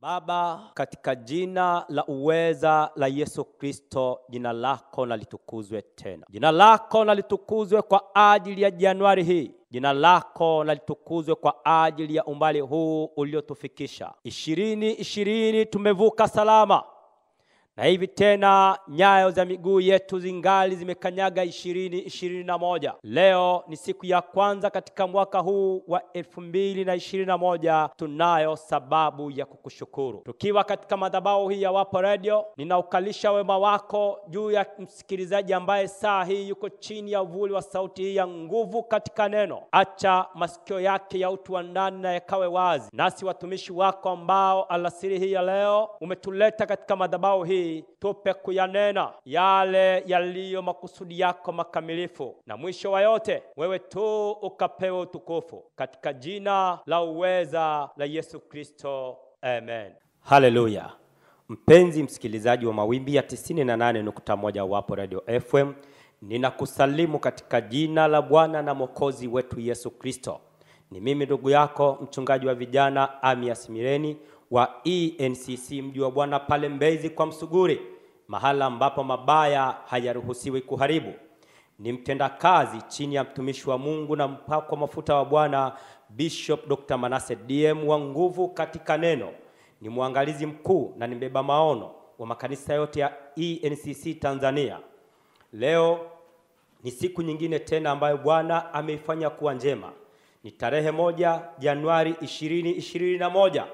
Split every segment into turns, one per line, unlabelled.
Baba, katika jina la uweza la Yesu Kristo, jina lako na litukuzwe tena. Jina lako na litukuzwe kwa ajili ya Januari hii. Jina lako na litukuzwe kwa ajili ya umbali huu uliotufikisha. ishirini ishirini tumevuka salama, na hivi tena nyayo za miguu yetu zingali zimekanyaga ishirini ishirini na moja. Leo ni siku ya kwanza katika mwaka huu wa elfu mbili na ishirini na moja. Tunayo sababu ya kukushukuru tukiwa katika madhabahu hii ya Wapo Radio. Ninaukalisha wema wako juu ya msikilizaji ambaye saa hii yuko chini ya uvuli wa sauti hii ya nguvu katika neno. Acha masikio yake ya utu wa ndani na yakawe wazi, nasi watumishi wako ambao alasiri hii ya leo umetuleta katika madhabahu hii tupe kuyanena yale yaliyo makusudi yako makamilifu, na mwisho wa yote wewe tu ukapewa utukufu katika jina la uweza la Yesu Kristo, amen. Haleluya! Mpenzi msikilizaji wa mawimbi ya 98.1 Wapo Radio FM, ninakusalimu katika jina la Bwana na Mwokozi wetu Yesu Kristo. Ni mimi ndugu yako mchungaji wa vijana Amias Mireni wa ENCC mji wa Bwana pale Mbezi kwa Msuguri, mahala ambapo mabaya hayaruhusiwi kuharibu. Ni mtendakazi chini ya mtumishi wa Mungu na mpakwa mafuta wa Bwana Bishop Dr. Manase DM wa nguvu katika neno. Ni mwangalizi mkuu na ni mbeba maono wa makanisa yote ya ENCC Tanzania. Leo ni siku nyingine tena ambayo Bwana ameifanya kuwa njema. Ni tarehe moja Januari ishirini ishirini na moja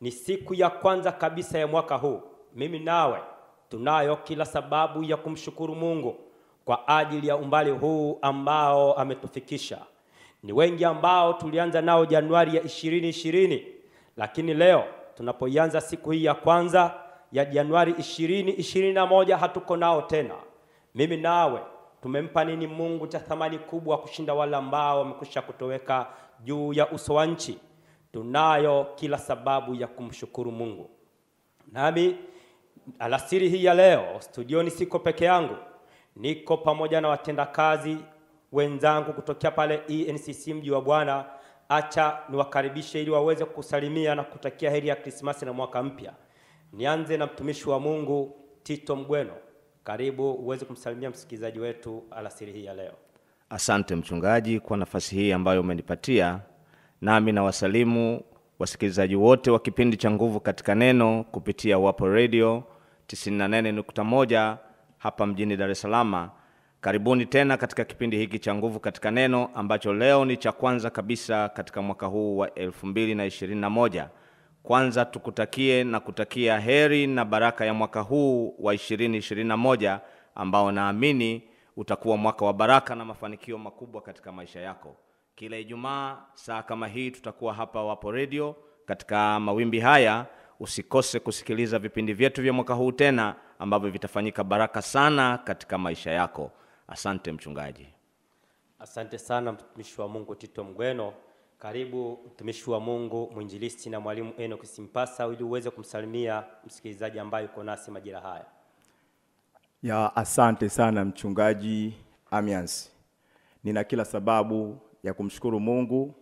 ni siku ya kwanza kabisa ya mwaka huu. Mimi nawe tunayo kila sababu ya kumshukuru Mungu kwa ajili ya umbali huu ambao ametufikisha. Ni wengi ambao tulianza nao Januari ya ishirini ishirini, lakini leo tunapoianza siku hii ya kwanza ya Januari ishirini ishirini na moja hatuko nao tena. Mimi nawe tumempa nini Mungu cha thamani kubwa kushinda wale ambao wamekwisha kutoweka juu ya uso wa nchi? Tunayo kila sababu ya kumshukuru Mungu. Nami alasiri hii ya leo studioni siko peke yangu, niko pamoja na watendakazi wenzangu kutokea pale ENCC mji wa Bwana. Acha niwakaribishe ili waweze kusalimia na kutakia heri ya Krismasi na mwaka mpya. Nianze na mtumishi wa Mungu Tito Mgweno, karibu uweze kumsalimia msikilizaji wetu alasiri hii ya leo.
Asante mchungaji kwa nafasi hii ambayo umenipatia, nami na wasalimu wasikilizaji wote wa kipindi cha Nguvu katika Neno kupitia Wapo Radio 98.1 hapa mjini Dar es Salaam. Karibuni tena katika kipindi hiki cha Nguvu katika Neno ambacho leo ni cha kwanza kabisa katika mwaka huu wa 2021. Kwanza tukutakie na kutakia heri na baraka ya mwaka huu wa 2021 ambao naamini utakuwa mwaka wa baraka na mafanikio makubwa katika maisha yako. Kila Ijumaa saa kama hii tutakuwa hapa Wapo Redio katika mawimbi haya. Usikose kusikiliza vipindi vyetu vya mwaka huu tena ambavyo vitafanyika baraka sana katika maisha yako. Asante mchungaji.
Asante sana mtumishi wa Mungu Tito Mgweno. Karibu mtumishi wa Mungu mwinjilisti na mwalimu Enoch Simpasa ili uweze kumsalimia msikilizaji ambaye uko nasi majira haya.
Ya, asante sana mchungaji Amians, Nina kila sababu ya kumshukuru Mungu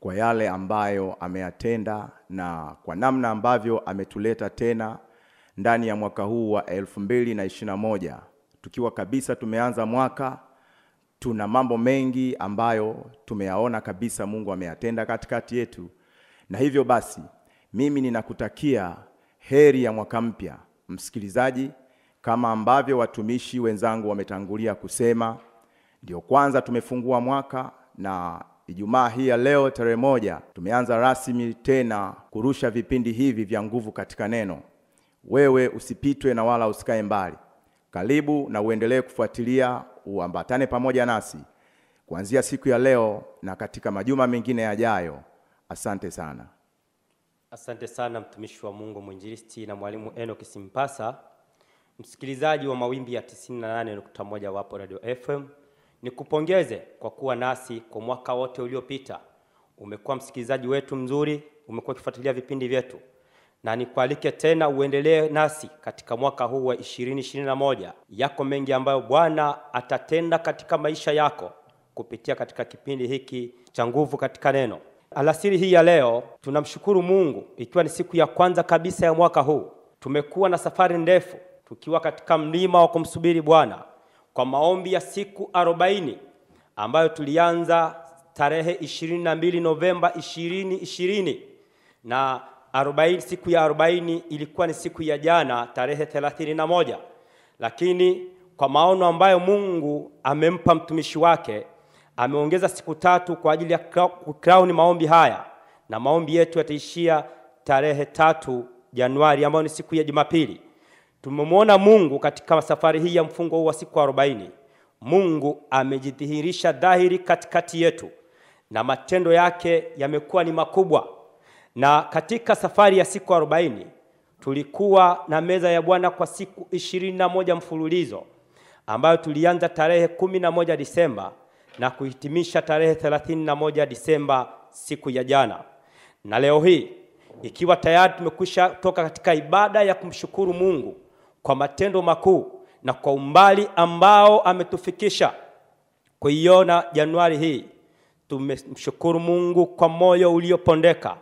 kwa yale ambayo ameyatenda na kwa namna ambavyo ametuleta tena ndani ya mwaka huu wa elfu mbili na ishirini na moja tukiwa kabisa tumeanza mwaka. Tuna mambo mengi ambayo tumeyaona kabisa Mungu ameyatenda katikati yetu, na hivyo basi mimi ninakutakia heri ya mwaka mpya msikilizaji, kama ambavyo watumishi wenzangu wametangulia kusema, ndio kwanza tumefungua mwaka na Ijumaa hii ya leo tarehe moja tumeanza rasmi tena kurusha vipindi hivi vya nguvu katika neno. Wewe usipitwe na wala usikae mbali, karibu na uendelee kufuatilia, uambatane pamoja nasi kuanzia siku ya leo na katika majuma mengine yajayo. Asante sana.
Asante sana mtumishi wa Mungu mwinjilisti na mwalimu Enoch Simpasa. Msikilizaji wa mawimbi ya 98.1 Wapo Radio FM, nikupongeze kwa kuwa nasi kwa mwaka wote uliopita. Umekuwa msikilizaji wetu mzuri, umekuwa ukifuatilia vipindi vyetu, na nikualike tena uendelee nasi katika mwaka huu wa 2021. Yako mengi ambayo Bwana atatenda katika maisha yako kupitia katika kipindi hiki cha nguvu katika neno. Alasiri hii ya leo tunamshukuru Mungu, ikiwa ni siku ya kwanza kabisa ya mwaka huu. Tumekuwa na safari ndefu tukiwa katika mlima wa kumsubiri Bwana kwa maombi ya siku arobaini ambayo tulianza tarehe 22 Novemba 2020 na 40, siku ya 40 ilikuwa ni siku ya jana tarehe 31, lakini kwa maono ambayo Mungu amempa mtumishi wake ameongeza siku tatu kwa ajili ya crown maombi haya, na maombi yetu yataishia tarehe tatu Januari ambayo ni siku ya Jumapili. Tumemwona Mungu katika safari hii ya mfungo huu wa siku arobaini. Mungu amejidhihirisha dhahiri katikati yetu na matendo yake yamekuwa ni makubwa. Na katika safari ya siku arobaini tulikuwa na meza ya Bwana kwa siku ishirini na moja mfululizo ambayo tulianza tarehe kumi na moja Disemba na kuhitimisha tarehe 31 Disemba siku ya jana. Na leo hii ikiwa tayari tumekwisha toka katika ibada ya kumshukuru Mungu kwa matendo makuu na kwa umbali ambao ametufikisha kuiona Januari hii, tumemshukuru Mungu kwa moyo uliopondeka,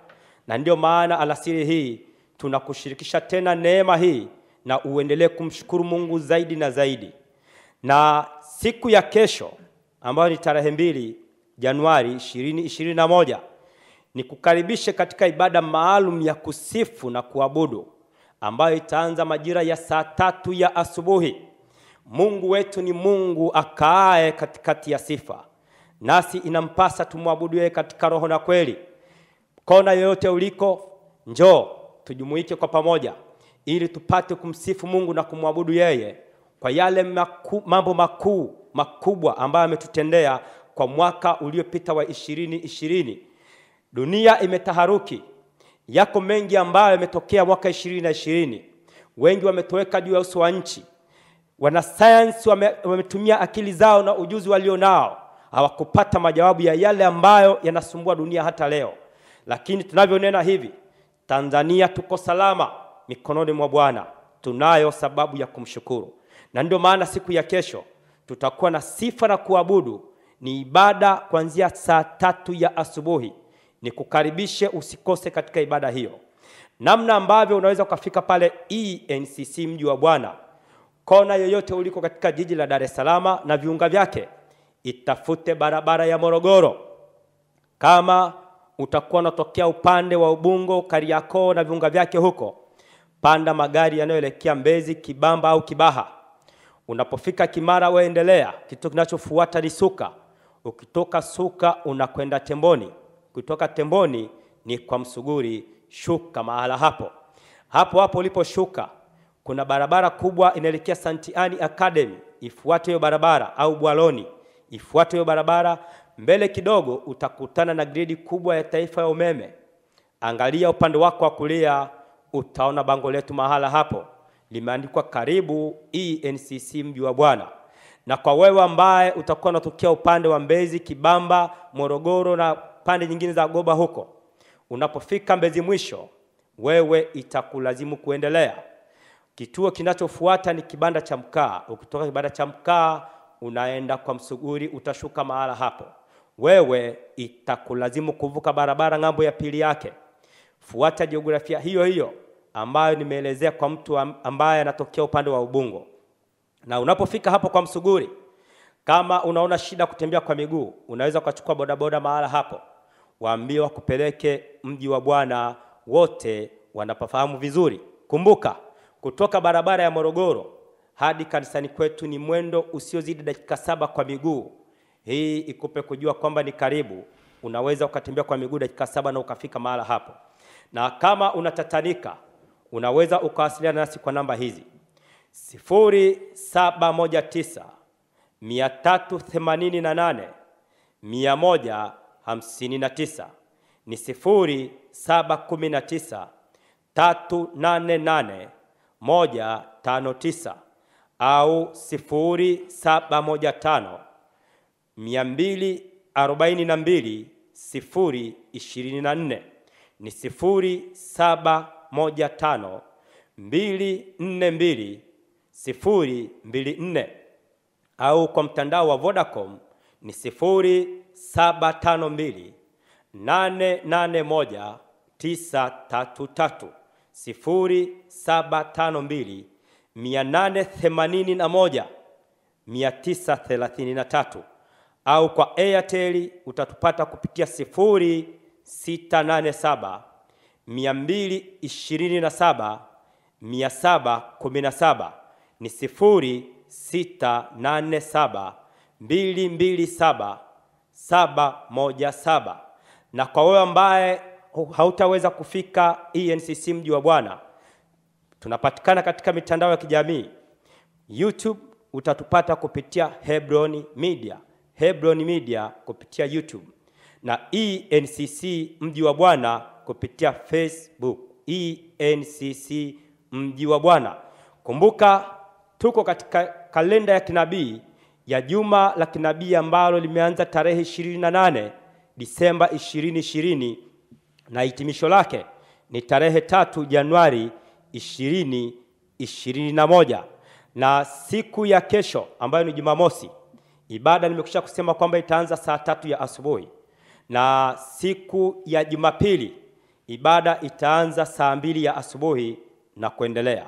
na ndiyo maana alasiri hii tunakushirikisha tena neema hii, na uendelee kumshukuru Mungu zaidi na zaidi. Na siku ya kesho ambayo ni tarehe mbili Januari 2021 ni kukaribishe katika ibada maalum ya kusifu na kuabudu ambayo itaanza majira ya saa tatu ya asubuhi. Mungu wetu ni Mungu akaaye katikati ya sifa, nasi inampasa tumwabudu yeye katika roho na kweli. Kona yoyote uliko, njoo tujumuike kwa pamoja, ili tupate kumsifu Mungu na kumwabudu yeye kwa yale maku, mambo makuu makubwa ambayo ametutendea kwa mwaka uliopita wa ishirini ishirini. Dunia imetaharuki, yako mengi ambayo yametokea mwaka ishirini na ishirini. Wengi wametoweka juu ya uso wa nchi. Wanasayansi wame, wametumia akili zao na ujuzi walionao, hawakupata majawabu ya yale ambayo yanasumbua dunia hata leo. Lakini tunavyonena hivi, Tanzania tuko salama mikononi mwa Bwana. Tunayo sababu ya kumshukuru, na ndio maana siku ya kesho tutakuwa na sifa na kuabudu. Ni ibada kuanzia saa tatu ya asubuhi. Ni kukaribishe usikose katika ibada hiyo. Namna ambavyo unaweza ukafika pale ENCC mji wa Bwana, kona yoyote uliko katika jiji la Dar es Salaam na viunga vyake, itafute barabara ya Morogoro. Kama utakuwa unatokea upande wa Ubungo, Kariakoo na viunga vyake huko, panda magari yanayoelekea Mbezi, Kibamba au Kibaha. Unapofika Kimara waendelea, kitu kinachofuata ni Suka. Ukitoka Suka unakwenda Temboni, kutoka Temboni ni kwa Msuguri, shuka mahala hapo hapo hapo uliposhuka. Kuna barabara kubwa inaelekea Santiani Academy, ifuate hiyo barabara, au Bwaloni, ifuate hiyo barabara. Mbele kidogo utakutana na gridi kubwa ya taifa ya umeme. Angalia upande wako wa kulia, utaona bango letu mahala hapo limeandikwa karibu ENCC mji wa Bwana. Na kwa wewe ambaye utakuwa unatokea upande wa Mbezi, Kibamba, Morogoro na pande nyingine za Goba huko, unapofika Mbezi mwisho, wewe itakulazimu kuendelea. Kituo kinachofuata ni kibanda cha mkaa. Ukitoka kibanda cha mkaa unaenda kwa Msuguri, utashuka mahala hapo. Wewe itakulazimu kuvuka barabara ng'ambo ya pili yake. Fuata jiografia hiyo hiyo ambayo nimeelezea kwa mtu ambaye anatokea upande wa Ubungo. Na unapofika hapo kwa Msuguri, kama unaona shida kutembea kwa miguu, unaweza ukachukua bodaboda mahala hapo, waambie wakupeleke mji wa Bwana. Wote wanapafahamu vizuri. Kumbuka, kutoka barabara ya Morogoro hadi kanisani kwetu ni mwendo usiozidi dakika saba kwa miguu. Hii ikupe kujua kwamba ni karibu. Unaweza ukatembea kwa miguu dakika saba na ukafika mahala hapo. Na kama unatatanika unaweza ukawasiliana nasi kwa namba hizi sifuri saba moja tisa mia tatu themanini na nane mia moja hamsini na tisa. Ni sifuri saba kumi na tisa tatu nane nane moja tano tisa au sifuri saba moja tano mia mbili arobaini na mbili sifuri ishirini na nne. Ni sifuri saba moja tano mbili nne mbili sifuri mbili nne. Au kwa mtandao wa Vodacom ni sifuri saba tano mbili 881 933 0752 881 933 au kwa Airtel utatupata kupitia 0687 227 717 ni 0687 227 717 na kwa wewe ambaye hautaweza kufika ENCC mji wa Bwana tunapatikana katika mitandao ya kijamii. YouTube utatupata kupitia Hebron Media, Hebron Media kupitia YouTube. Na ENCC mji wa Bwana kupitia Facebook, ENCC mji wa Bwana. Kumbuka tuko katika kalenda ya kinabii ya juma la kinabii ambalo limeanza tarehe 28 Disemba 2020 na hitimisho lake ni tarehe tatu Januari 2021 na siku ya kesho ambayo ni Jumamosi, ibada nimekwisha kusema kwamba itaanza saa tatu ya asubuhi, na siku ya Jumapili ibada itaanza saa mbili ya asubuhi na kuendelea.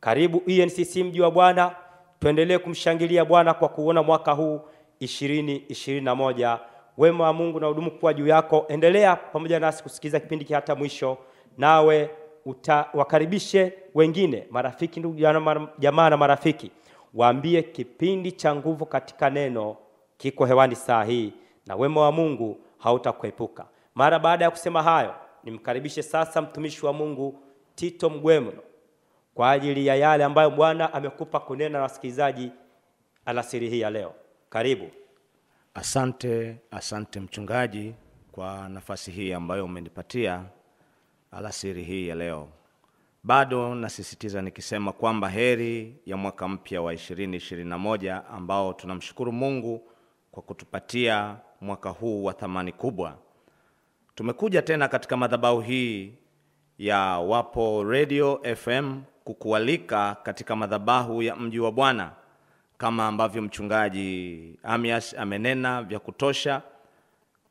Karibu ENCC mji wa Bwana, tuendelee kumshangilia Bwana kwa kuona mwaka huu 2021. Wema wa Mungu na hudumu kuwa juu yako. Endelea pamoja nasi kusikiliza kipindi hata mwisho, nawe utawakaribishe wengine, marafiki, ndugu jamaa na marafiki, waambie kipindi cha nguvu katika neno kiko hewani saa hii, na wema wa Mungu hautakuepuka. Mara baada ya kusema hayo, nimkaribishe sasa mtumishi wa Mungu Tito Mgwemno kwa ajili ya yale ambayo Bwana amekupa kunena na wasikilizaji alasiri hii ya leo. Karibu.
Asante, asante mchungaji kwa nafasi hii ambayo umenipatia alasiri hii ya leo. Bado nasisitiza nikisema kwamba heri ya mwaka mpya wa 2021 ambao tunamshukuru Mungu kwa kutupatia mwaka huu wa thamani kubwa. Tumekuja tena katika madhabahu hii ya Wapo Radio FM kukualika katika madhabahu ya mji wa Bwana kama ambavyo mchungaji Amias amenena vya kutosha,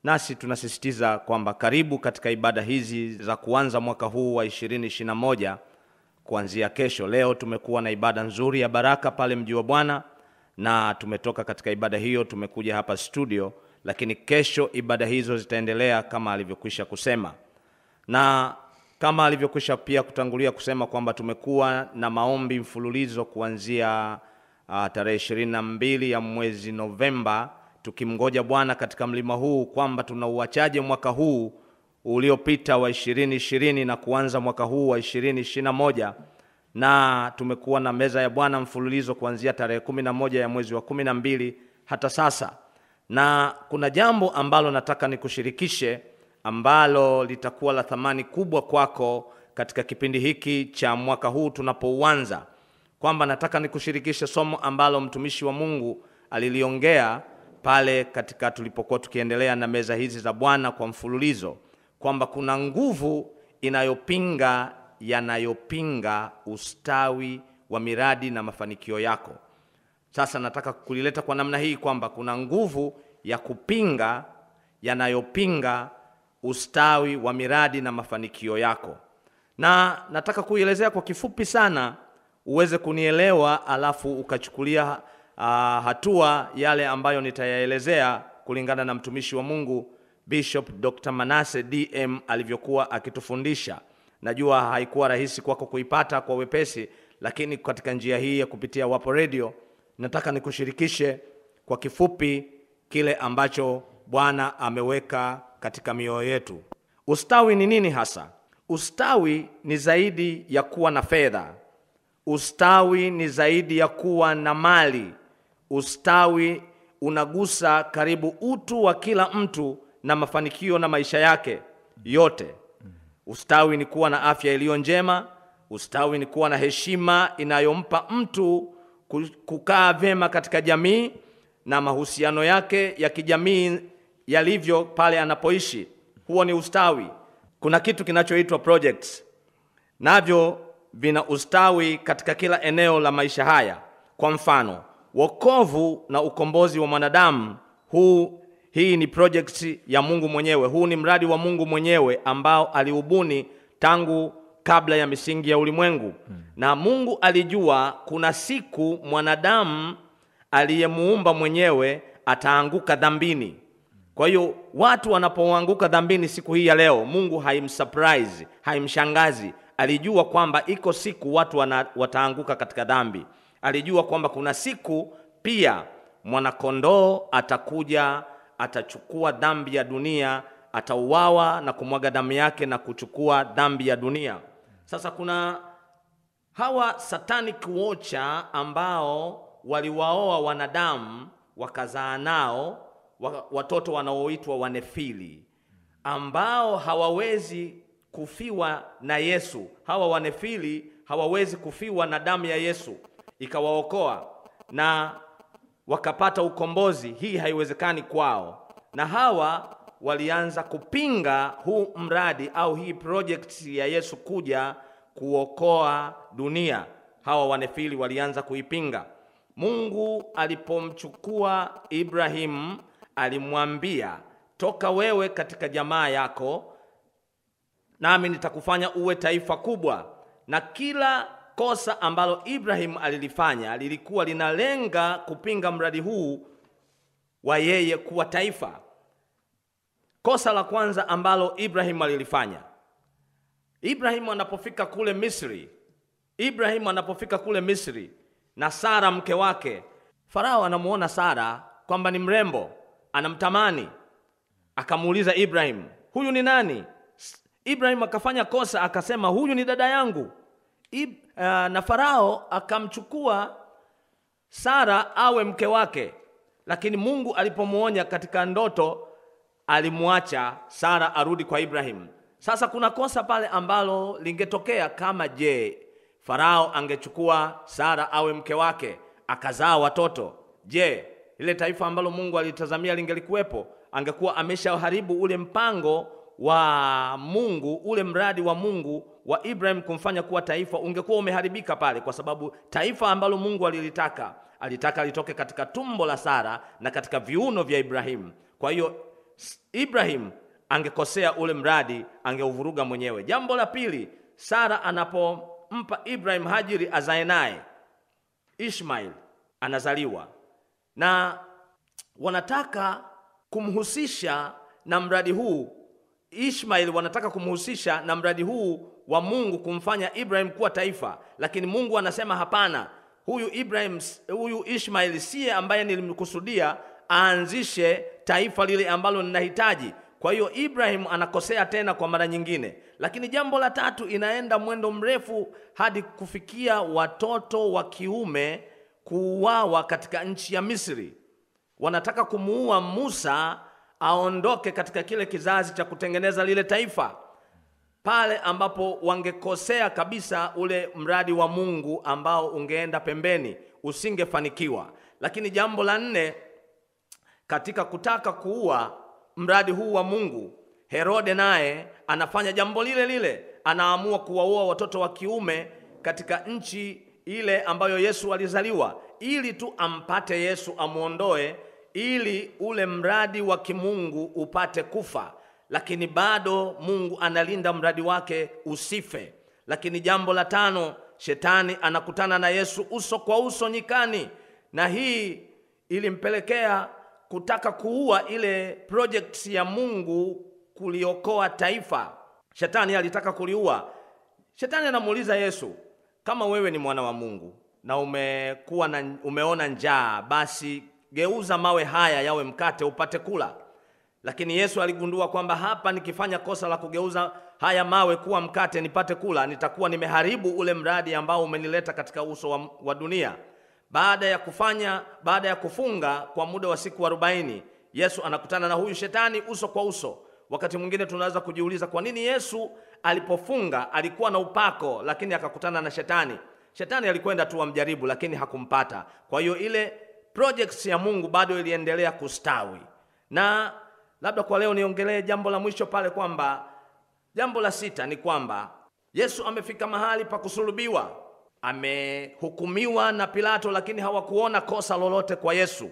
nasi tunasisitiza kwamba karibu katika ibada hizi za kuanza mwaka huu wa 2021 kuanzia kesho. Leo tumekuwa na ibada nzuri ya baraka pale mji wa Bwana, na tumetoka katika ibada hiyo, tumekuja hapa studio, lakini kesho ibada hizo zitaendelea kama alivyokwisha kusema na kama alivyokwisha pia kutangulia kusema kwamba tumekuwa na maombi mfululizo kuanzia uh, tarehe ishirini na mbili ya mwezi Novemba tukimngoja Bwana katika mlima huu kwamba tunauachaje mwaka huu uliopita wa ishirini ishirini na kuanza mwaka huu wa ishirini ishirini na moja. Na tumekuwa na meza ya Bwana mfululizo kuanzia tarehe kumi na moja ya mwezi wa kumi na mbili hata sasa, na kuna jambo ambalo nataka nikushirikishe ambalo litakuwa la thamani kubwa kwako katika kipindi hiki cha mwaka huu tunapouanza, kwamba nataka nikushirikishe somo ambalo mtumishi wa Mungu aliliongea pale katika tulipokuwa tukiendelea na meza hizi za Bwana kwa mfululizo, kwamba kuna nguvu inayopinga yanayopinga ustawi wa miradi na mafanikio yako. Sasa nataka kulileta kwa namna hii kwamba kuna nguvu ya kupinga yanayopinga ustawi wa miradi na mafanikio yako, na nataka kuielezea kwa kifupi sana uweze kunielewa, alafu ukachukulia uh, hatua yale ambayo nitayaelezea kulingana na mtumishi wa Mungu Bishop Dr. Manase DM alivyokuwa akitufundisha. Najua haikuwa rahisi kwako kuipata kwa wepesi, lakini katika njia hii ya kupitia Wapo Radio nataka nikushirikishe kwa kifupi kile ambacho Bwana ameweka katika mioyo yetu. Ustawi ni nini hasa? Ustawi ni zaidi ya kuwa na fedha. Ustawi ni zaidi ya kuwa na mali. Ustawi unagusa karibu utu wa kila mtu na mafanikio na maisha yake yote. Ustawi ni kuwa na afya iliyo njema. Ustawi ni kuwa na heshima inayompa mtu kukaa vyema katika jamii na mahusiano yake ya kijamii yalivyo pale anapoishi. Huo ni ustawi. Kuna kitu kinachoitwa projects, navyo vina ustawi katika kila eneo la maisha haya. Kwa mfano, wokovu na ukombozi wa mwanadamu, huu hii ni project ya Mungu mwenyewe. Huu ni mradi wa Mungu mwenyewe ambao aliubuni tangu kabla ya misingi ya ulimwengu. hmm. Na Mungu alijua kuna siku mwanadamu aliyemuumba mwenyewe ataanguka dhambini. Kwa hiyo watu wanapoanguka dhambini siku hii ya leo, Mungu haimsurprise, haimshangazi. Alijua kwamba iko siku watu wana, wataanguka katika dhambi. Alijua kwamba kuna siku pia mwanakondoo atakuja, atachukua dhambi ya dunia, atauawa na kumwaga damu yake na kuchukua dhambi ya dunia. Sasa kuna hawa satanic watcher ambao waliwaoa wanadamu wakazaa nao watoto wanaoitwa wanefili ambao hawawezi kufiwa na Yesu. Hawa wanefili hawawezi kufiwa na damu ya Yesu ikawaokoa na wakapata ukombozi. Hii haiwezekani kwao, na hawa walianza kupinga huu mradi au hii project ya Yesu kuja kuokoa dunia. Hawa wanefili walianza kuipinga. Mungu alipomchukua Ibrahimu alimwambia, toka wewe katika jamaa yako nami nitakufanya uwe taifa kubwa. Na kila kosa ambalo Ibrahim alilifanya lilikuwa linalenga kupinga mradi huu wa yeye kuwa taifa. Kosa la kwanza ambalo Ibrahim alilifanya, Ibrahim anapofika kule Misri, Ibrahim anapofika kule Misri na Sara mke wake, Farao anamuona Sara kwamba ni mrembo, anamtamani akamuuliza Ibrahim, huyu ni nani? Ibrahim akafanya kosa akasema, huyu ni dada yangu. Ib, uh, na Farao akamchukua Sara awe mke wake, lakini Mungu alipomuonya katika ndoto alimwacha Sara arudi kwa Ibrahim. Sasa kuna kosa pale ambalo lingetokea kama je, Farao angechukua Sara awe mke wake akazaa watoto, je, lile taifa ambalo Mungu alitazamia lingelikuwepo? Angekuwa ameshaharibu ule mpango wa Mungu, ule mradi wa Mungu wa Ibrahim kumfanya kuwa taifa ungekuwa umeharibika pale, kwa sababu taifa ambalo Mungu alilitaka alitaka litoke katika tumbo la Sara na katika viuno vya Ibrahim. Kwa hiyo Ibrahim angekosea ule mradi, angeuvuruga mwenyewe. Jambo la pili, Sara anapompa Ibrahim Hajiri azae naye, Ishmael anazaliwa na wanataka kumhusisha na mradi huu Ishmael wanataka kumhusisha na mradi huu wa Mungu kumfanya Ibrahim kuwa taifa, lakini Mungu anasema hapana, huyu Ibrahim, huyu Ishmael siye ambaye nilimkusudia aanzishe taifa lile ambalo ninahitaji. Kwa hiyo Ibrahim anakosea tena kwa mara nyingine. Lakini jambo la tatu, inaenda mwendo mrefu hadi kufikia watoto wa kiume kuuawa katika nchi ya Misri. Wanataka kumuua Musa aondoke katika kile kizazi cha kutengeneza lile taifa, pale ambapo wangekosea kabisa ule mradi wa Mungu ambao ungeenda pembeni, usingefanikiwa. Lakini jambo la nne, katika kutaka kuua mradi huu wa Mungu, Herode naye anafanya jambo lile lile, anaamua kuwaua watoto wa kiume katika nchi ile ambayo Yesu alizaliwa, ili tu ampate Yesu amwondoe, ili ule mradi wa kimungu upate kufa. Lakini bado Mungu analinda mradi wake usife. Lakini jambo la tano, shetani anakutana na Yesu uso kwa uso nyikani, na hii ilimpelekea kutaka kuua ile project ya Mungu kuliokoa taifa. Shetani alitaka kuliua. Shetani anamuuliza Yesu, kama wewe ni mwana wa Mungu na umekuwa na, umeona njaa, basi geuza mawe haya yawe mkate upate kula. Lakini Yesu aligundua kwamba hapa nikifanya kosa la kugeuza haya mawe kuwa mkate nipate kula, nitakuwa nimeharibu ule mradi ambao umenileta katika uso wa, wa dunia. Baada ya kufanya, baada ya kufunga kwa muda wa siku arobaini, Yesu anakutana na huyu shetani uso kwa uso. Wakati mwingine tunaweza kujiuliza kwa nini Yesu alipofunga alikuwa na upako, lakini akakutana na shetani. Shetani alikwenda tu amjaribu, lakini hakumpata. Kwa hiyo ile projects ya Mungu bado iliendelea kustawi. Na labda kwa leo niongelee jambo la mwisho pale, kwamba jambo la sita ni kwamba Yesu amefika mahali pa kusulubiwa, amehukumiwa na Pilato, lakini hawakuona kosa lolote kwa Yesu.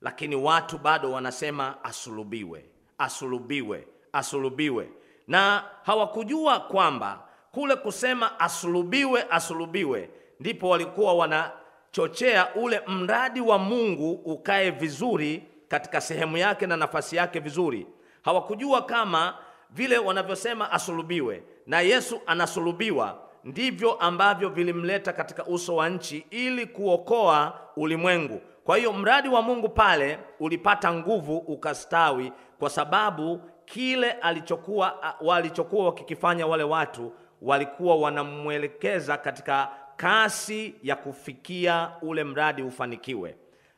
lakini watu bado wanasema asulubiwe, asulubiwe, asulubiwe, na hawakujua kwamba kule kusema asulubiwe, asulubiwe ndipo walikuwa wanachochea ule mradi wa Mungu ukae vizuri katika sehemu yake na nafasi yake vizuri. Hawakujua kama vile wanavyosema asulubiwe na Yesu anasulubiwa ndivyo ambavyo vilimleta katika uso wa nchi ili kuokoa ulimwengu. Kwa hiyo mradi wa Mungu pale ulipata nguvu ukastawi, kwa sababu kile alichokuwa walichokuwa wakikifanya wale watu walikuwa wanamwelekeza katika kasi ya kufikia ule mradi ufanikiwe.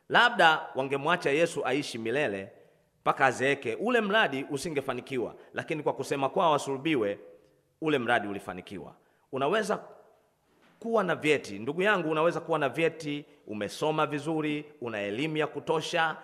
Labda wangemwacha Yesu aishi milele mpaka azeeke, ule mradi usingefanikiwa, lakini kwa kusema kwao wasulubiwe, ule mradi ulifanikiwa. Unaweza kuwa na vyeti, ndugu yangu, unaweza kuwa na vyeti, umesoma vizuri, una elimu ya kutosha,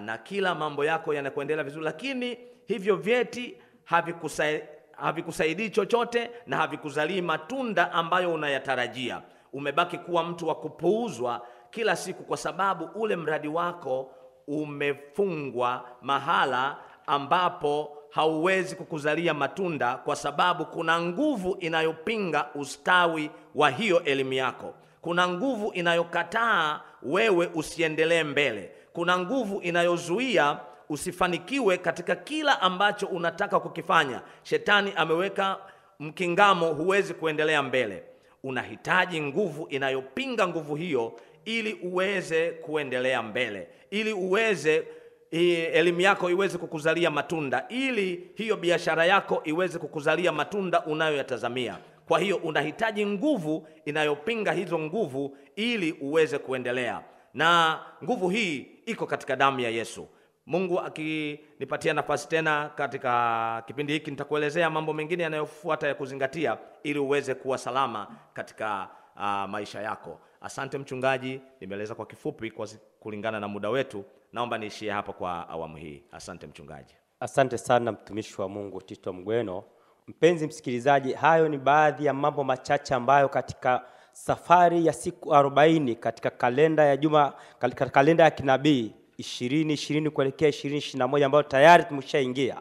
na kila mambo yako yanakuendelea vizuri, lakini hivyo vyeti havikusai havikusaidii chochote na havikuzalii matunda ambayo unayatarajia. Umebaki kuwa mtu wa kupuuzwa kila siku, kwa sababu ule mradi wako umefungwa mahala ambapo hauwezi kukuzalia matunda, kwa sababu kuna nguvu inayopinga ustawi wa hiyo elimu yako. Kuna nguvu inayokataa wewe usiendelee mbele. Kuna nguvu inayozuia usifanikiwe katika kila ambacho unataka kukifanya. Shetani ameweka mkingamo, huwezi kuendelea mbele. Unahitaji nguvu inayopinga nguvu hiyo, ili uweze kuendelea mbele, ili uweze elimu yako iweze kukuzalia matunda, ili hiyo biashara yako iweze kukuzalia matunda unayoyatazamia. Kwa hiyo unahitaji nguvu inayopinga hizo nguvu, ili uweze kuendelea, na nguvu hii iko katika damu ya Yesu. Mungu akinipatia nafasi tena katika kipindi hiki, nitakuelezea mambo mengine yanayofuata ya kuzingatia ili uweze kuwa salama katika uh, maisha yako. Asante mchungaji, nimeeleza kwa kifupi kwa kulingana na muda wetu. Naomba niishie hapa kwa awamu hii. Asante mchungaji.
Asante sana mtumishi wa Mungu Tito Mgweno. Mpenzi msikilizaji, hayo ni baadhi ya mambo machache ambayo katika safari ya siku arobaini katika kalenda ya juma katika kalenda ya kinabii ishirini ishirini kuelekea ishirini ishirini na moja ambayo tayari tumeshaingia,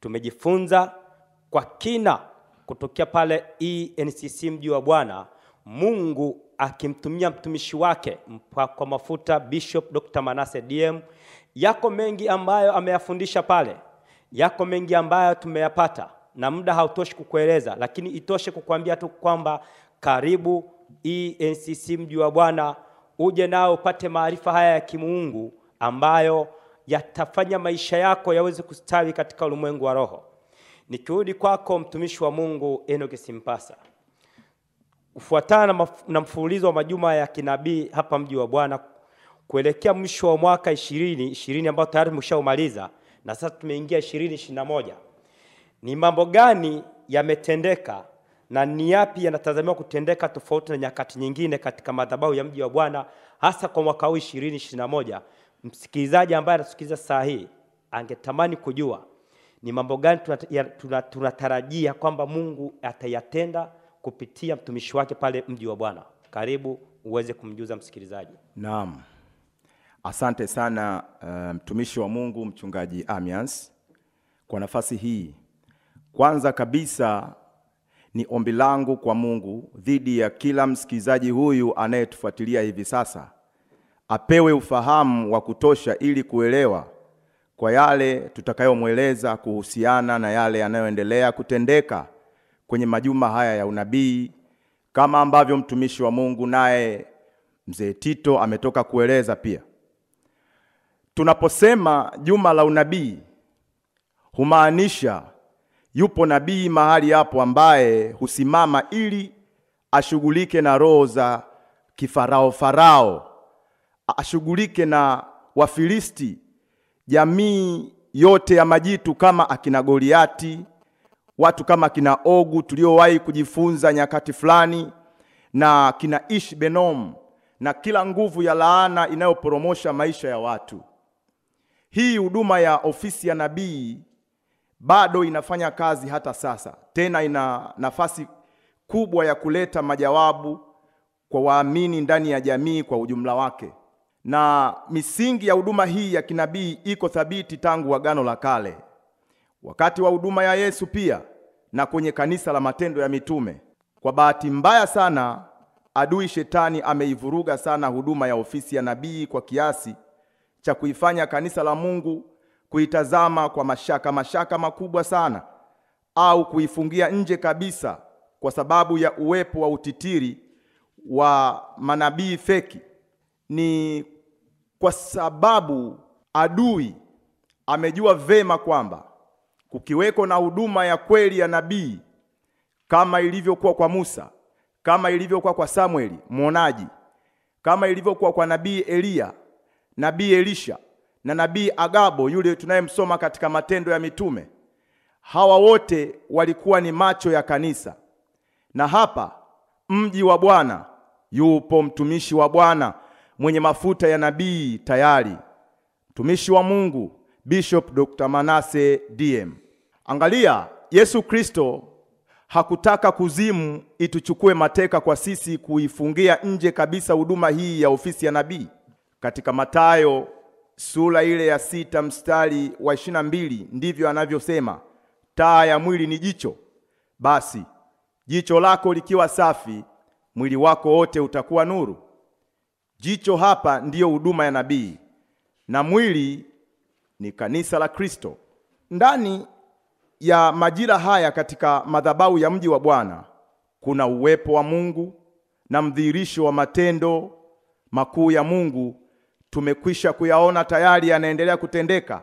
tumejifunza kwa kina kutokea pale ENCC mji wa Bwana, Mungu akimtumia mtumishi wake mpakwa mafuta Bishop Dr. Manase DM. Yako mengi ambayo ameyafundisha pale, yako mengi ambayo tumeyapata, na muda hautoshi kukueleza, lakini itoshe kukuambia tu kwamba karibu ENCC mji wa Bwana, uje nao upate maarifa haya ya kimungu ambayo yatafanya maisha yako yaweze kustawi katika ulimwengu wa roho. Nikirudi kwako mtumishi wa Mungu Enoki Simpasa, kufuatana na, mfululizo wa majuma ya kinabii hapa mji wa Bwana kuelekea mwisho wa mwaka ishirini ishirini ambao tayari tumeshaumaliza na sasa tumeingia ishirini ishirini na moja ni mambo gani yametendeka na ni yapi yanatazamiwa kutendeka tofauti na nyakati nyingine katika madhabahu ya mji wa Bwana hasa kwa mwaka huu ishirini ishirini na moja? Msikilizaji ambaye anasikiliza saa hii angetamani kujua ni mambo gani tunatarajia tuna, tuna kwamba Mungu atayatenda kupitia mtumishi wake pale mji wa Bwana. Karibu uweze kumjuza msikilizaji.
Naam, asante sana uh, mtumishi wa Mungu mchungaji Amians kwa nafasi hii. Kwanza kabisa ni ombi langu kwa Mungu dhidi ya kila msikilizaji huyu anayetufuatilia hivi sasa, apewe ufahamu wa kutosha ili kuelewa kwa yale tutakayomweleza kuhusiana na yale yanayoendelea kutendeka kwenye majuma haya ya unabii, kama ambavyo mtumishi wa Mungu naye mzee Tito ametoka kueleza pia. Tunaposema juma la unabii, humaanisha yupo nabii mahali hapo ambaye husimama ili ashughulike na roho za kifarao farao, ashughulike na Wafilisti, jamii yote ya majitu kama akina Goliati, watu kama akina Ogu tuliowahi kujifunza nyakati fulani, na kina Ish Benom na kila nguvu ya laana inayoporomosha maisha ya watu. Hii huduma ya ofisi ya nabii bado inafanya kazi hata sasa, tena ina nafasi kubwa ya kuleta majawabu kwa waamini ndani ya jamii kwa ujumla wake. Na misingi ya huduma hii ya kinabii iko thabiti tangu Agano la Kale, wakati wa huduma ya Yesu pia na kwenye kanisa la Matendo ya Mitume. Kwa bahati mbaya sana, adui shetani ameivuruga sana huduma ya ofisi ya nabii kwa kiasi cha kuifanya kanisa la Mungu kuitazama kwa mashaka mashaka makubwa sana, au kuifungia nje kabisa kwa sababu ya uwepo wa utitiri wa manabii feki. Ni kwa sababu adui amejua vema kwamba kukiweko na huduma ya kweli ya nabii kama ilivyokuwa kwa Musa, kama ilivyokuwa kwa Samueli mwonaji, kama ilivyokuwa kwa nabii Eliya, nabii Elisha na nabii Agabo yule tunayemsoma katika Matendo ya Mitume. Hawa wote walikuwa ni macho ya kanisa, na hapa mji wa Bwana yupo mtumishi wa Bwana mwenye mafuta ya nabii tayari, mtumishi wa Mungu Bishop Dr. Manase DM. Angalia, Yesu Kristo hakutaka kuzimu ituchukue mateka kwa sisi kuifungia nje kabisa huduma hii ya ofisi ya nabii. Katika Mathayo sura ile ya sita mstari wa ishirini na mbili ndivyo anavyosema, taa ya mwili ni jicho. Basi jicho lako likiwa safi, mwili wako wote utakuwa nuru. Jicho hapa ndiyo huduma ya nabii na mwili ni kanisa la Kristo. Ndani ya majira haya katika madhabahu ya mji wa Bwana kuna uwepo wa Mungu na mdhihirisho wa matendo makuu ya Mungu tumekwisha kuyaona tayari, yanaendelea kutendeka.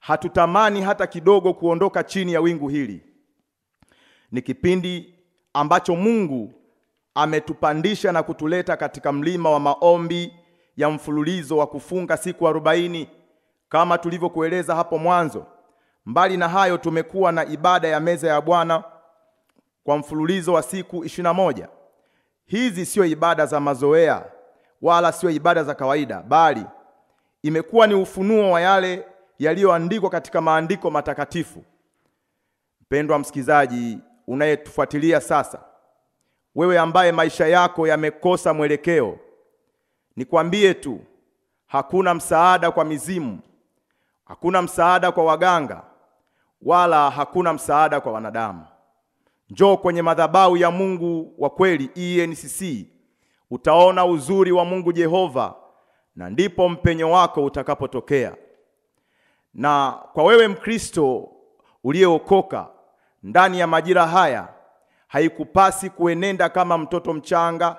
Hatutamani hata kidogo kuondoka chini ya wingu hili. Ni kipindi ambacho Mungu ametupandisha na kutuleta katika mlima wa maombi ya mfululizo wa kufunga siku arobaini kama tulivyokueleza hapo mwanzo. Mbali na hayo, tumekuwa na ibada ya meza ya Bwana kwa mfululizo wa siku ishirini na moja. Hizi sio ibada za mazoea wala sio ibada za kawaida, bali imekuwa ni ufunuo wa yale yaliyoandikwa katika maandiko matakatifu. Mpendwa msikizaji unayetufuatilia sasa, wewe ambaye maisha yako yamekosa mwelekeo, nikwambie tu, hakuna msaada kwa mizimu, hakuna msaada kwa waganga, wala hakuna msaada kwa wanadamu. Njoo kwenye madhabahu ya Mungu wa kweli ENCC, utaona uzuri wa Mungu Jehova, na ndipo mpenyo wako utakapotokea. Na kwa wewe Mkristo uliyeokoka ndani ya majira haya, haikupasi kuenenda kama mtoto mchanga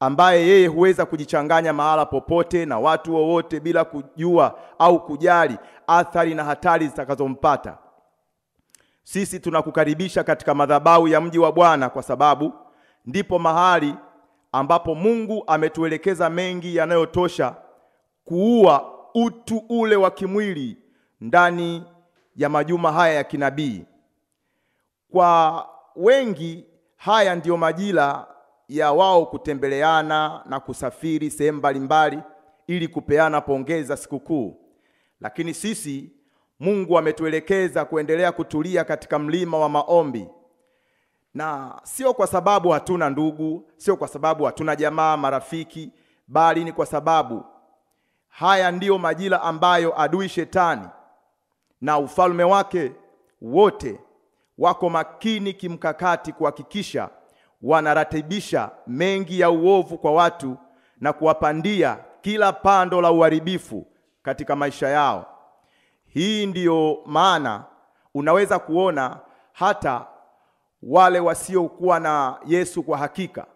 ambaye yeye huweza kujichanganya mahala popote na watu wowote bila kujua au kujali athari na hatari zitakazompata. Sisi tunakukaribisha katika madhabahu ya mji wa Bwana kwa sababu ndipo mahali ambapo Mungu ametuelekeza mengi yanayotosha kuua utu ule wa kimwili ndani ya majuma haya ya kinabii. Kwa wengi haya ndiyo majira ya wao kutembeleana na kusafiri sehemu mbalimbali ili kupeana pongeza za sikukuu, lakini sisi Mungu ametuelekeza kuendelea kutulia katika mlima wa maombi, na sio kwa sababu hatuna ndugu, sio kwa sababu hatuna jamaa, marafiki, bali ni kwa sababu haya ndiyo majira ambayo adui shetani na ufalme wake wote wako makini kimkakati kuhakikisha wanaratibisha mengi ya uovu kwa watu na kuwapandia kila pando la uharibifu katika maisha yao. Hii ndiyo maana unaweza kuona hata wale wasiokuwa na Yesu kwa hakika,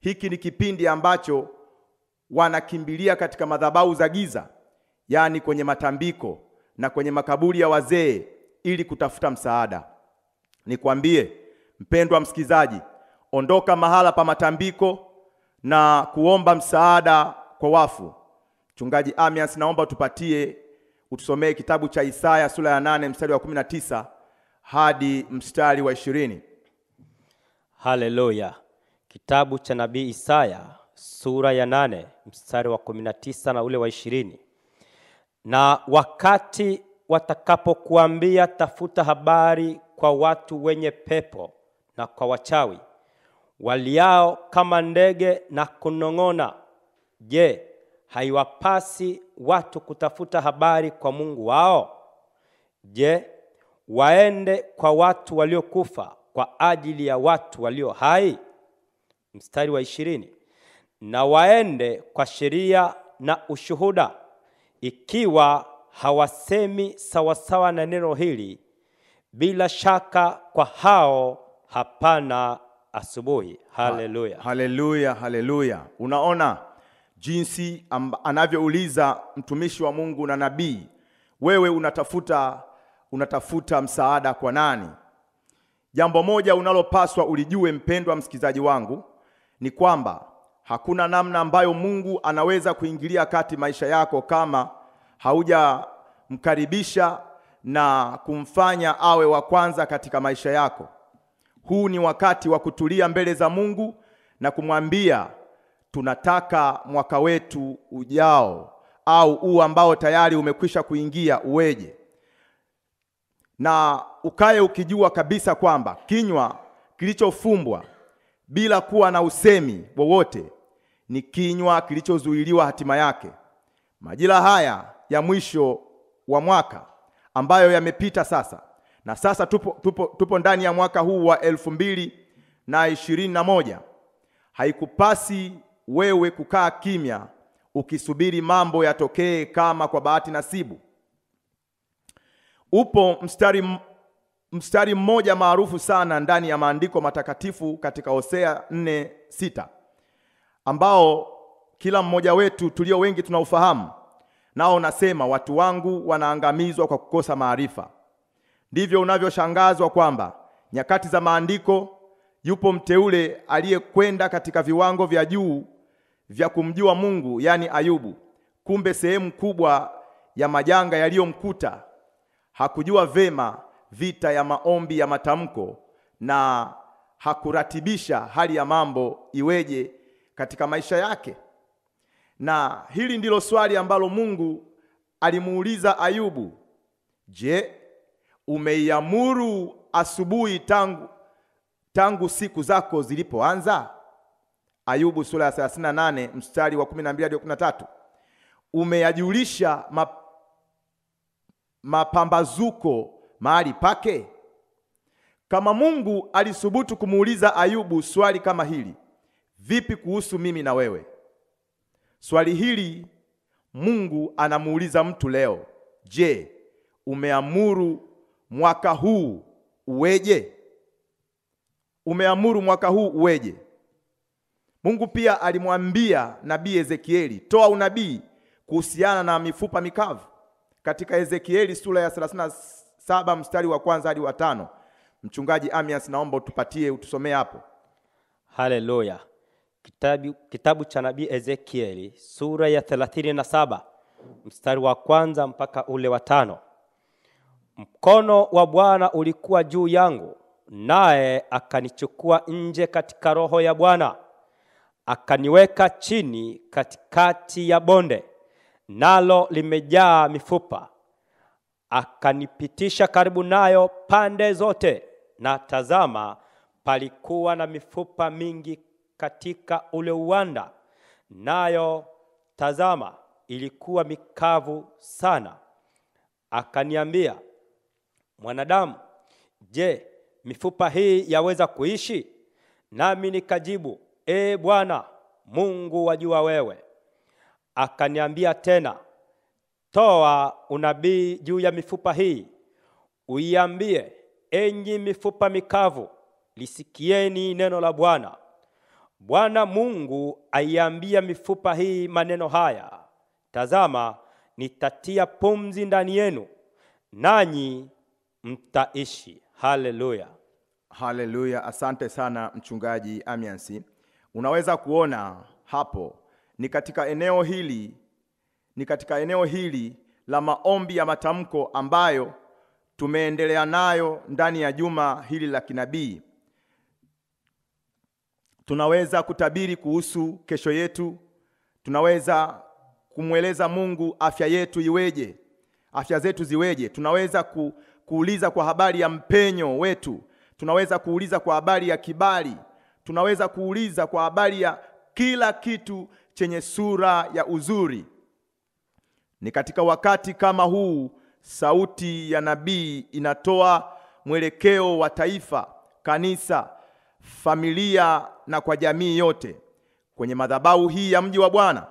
hiki ni kipindi ambacho wanakimbilia katika madhabahu za giza, yaani kwenye matambiko na kwenye makaburi ya wazee ili kutafuta msaada. Nikwambie mpendwa msikizaji, ondoka mahala pa matambiko na kuomba msaada kwa wafu. Mchungaji Amias, naomba utupatie utusomee kitabu cha Isaya sura ya nane mstari wa 19 hadi mstari wa ishirini.
Haleluya! Kitabu cha nabii Isaya sura ya nane mstari wa 19 na ule wa ishirini. Na wakati watakapokuambia tafuta habari kwa watu wenye pepo na kwa wachawi waliao kama ndege na kunong'ona, je, haiwapasi watu kutafuta habari kwa Mungu wao? Je, waende kwa watu waliokufa kwa ajili ya watu walio hai? Mstari wa ishirini, na waende kwa sheria na ushuhuda, ikiwa hawasemi sawasawa na neno hili, bila shaka kwa hao hapana asubuhi. Haleluya!
Haleluya, haleluya. Unaona jinsi anavyouliza mtumishi wa Mungu na nabii, wewe unatafuta unatafuta msaada kwa nani? Jambo moja unalopaswa ulijue, mpendwa msikilizaji wangu, ni kwamba hakuna namna ambayo Mungu anaweza kuingilia kati maisha yako kama haujamkaribisha na kumfanya awe wa kwanza katika maisha yako. Huu ni wakati wa kutulia mbele za Mungu na kumwambia tunataka mwaka wetu ujao au huu ambao tayari umekwisha kuingia uweje, na ukae ukijua kabisa kwamba kinywa kilichofumbwa bila kuwa na usemi wowote ni kinywa kilichozuiliwa hatima yake. Majira haya ya mwisho wa mwaka ambayo yamepita sasa, na sasa tupo, tupo, tupo ndani ya mwaka huu wa elfu mbili na ishirini na moja. Haikupasi wewe kukaa kimya ukisubiri mambo yatokee kama kwa bahati nasibu. Upo mstari, mstari mmoja maarufu sana ndani ya maandiko matakatifu katika Hosea 4:6 ambao kila mmoja wetu tulio wengi tunaufahamu, nao unasema watu wangu wanaangamizwa kwa kukosa maarifa. Ndivyo unavyoshangazwa kwamba nyakati za maandiko yupo mteule aliyekwenda katika viwango vya juu vya kumjua Mungu, yani Ayubu. Kumbe sehemu kubwa ya majanga yaliyomkuta hakujua vema vita ya maombi ya matamko na hakuratibisha hali ya mambo iweje katika maisha yake. Na hili ndilo swali ambalo Mungu alimuuliza Ayubu. Je, umeiamuru asubuhi tangu tangu siku zako zilipoanza? Ayubu sura ya 38 mstari wa 12 hadi 13. Umeyajulisha map, mapambazuko mahali pake? Kama Mungu alisubutu kumuuliza Ayubu swali kama hili, vipi kuhusu mimi na wewe? Swali hili Mungu anamuuliza mtu leo. Je, umeamuru mwaka huu uweje? Umeamuru mwaka huu uweje? Mungu pia alimwambia nabii Ezekieli, toa unabii kuhusiana na mifupa mikavu katika Ezekieli sura ya 37 mstari wa kwanza hadi wa tano. Mchungaji Amias, naomba utupatie utusomee hapo.
Haleluya. Kitabu, kitabu cha nabii Ezekieli sura ya 37 mstari wa kwanza mpaka ule wa tano. Mkono wa Bwana ulikuwa juu yangu, naye akanichukua nje katika roho ya Bwana, akaniweka chini katikati ya bonde, nalo limejaa mifupa. Akanipitisha karibu nayo pande zote, na tazama, palikuwa na mifupa mingi katika ule uwanda, nayo tazama, ilikuwa mikavu sana. Akaniambia, mwanadamu, je, mifupa hii yaweza kuishi? Nami nikajibu, e Bwana Mungu, wajua wewe. Akaniambia tena, toa unabii juu ya mifupa hii, uiambie, enyi mifupa mikavu, lisikieni neno la Bwana. Bwana Mungu aiambia mifupa hii maneno haya, tazama, nitatia pumzi ndani yenu, nanyi mtaishi. Haleluya!
Haleluya, asante sana mchungaji Amiansi. Unaweza kuona hapo ni katika eneo hili, ni katika eneo hili la maombi ya matamko ambayo tumeendelea nayo ndani ya juma hili la kinabii. Tunaweza kutabiri kuhusu kesho yetu, tunaweza kumweleza Mungu afya yetu iweje, afya zetu ziweje. Tunaweza ku, kuuliza kwa habari ya mpenyo wetu, tunaweza kuuliza kwa habari ya kibali, tunaweza kuuliza kwa habari ya kila kitu chenye sura ya uzuri. Ni katika wakati kama huu sauti ya nabii inatoa mwelekeo wa taifa, kanisa, familia na kwa jamii yote. Kwenye madhabahu hii ya mji wa Bwana,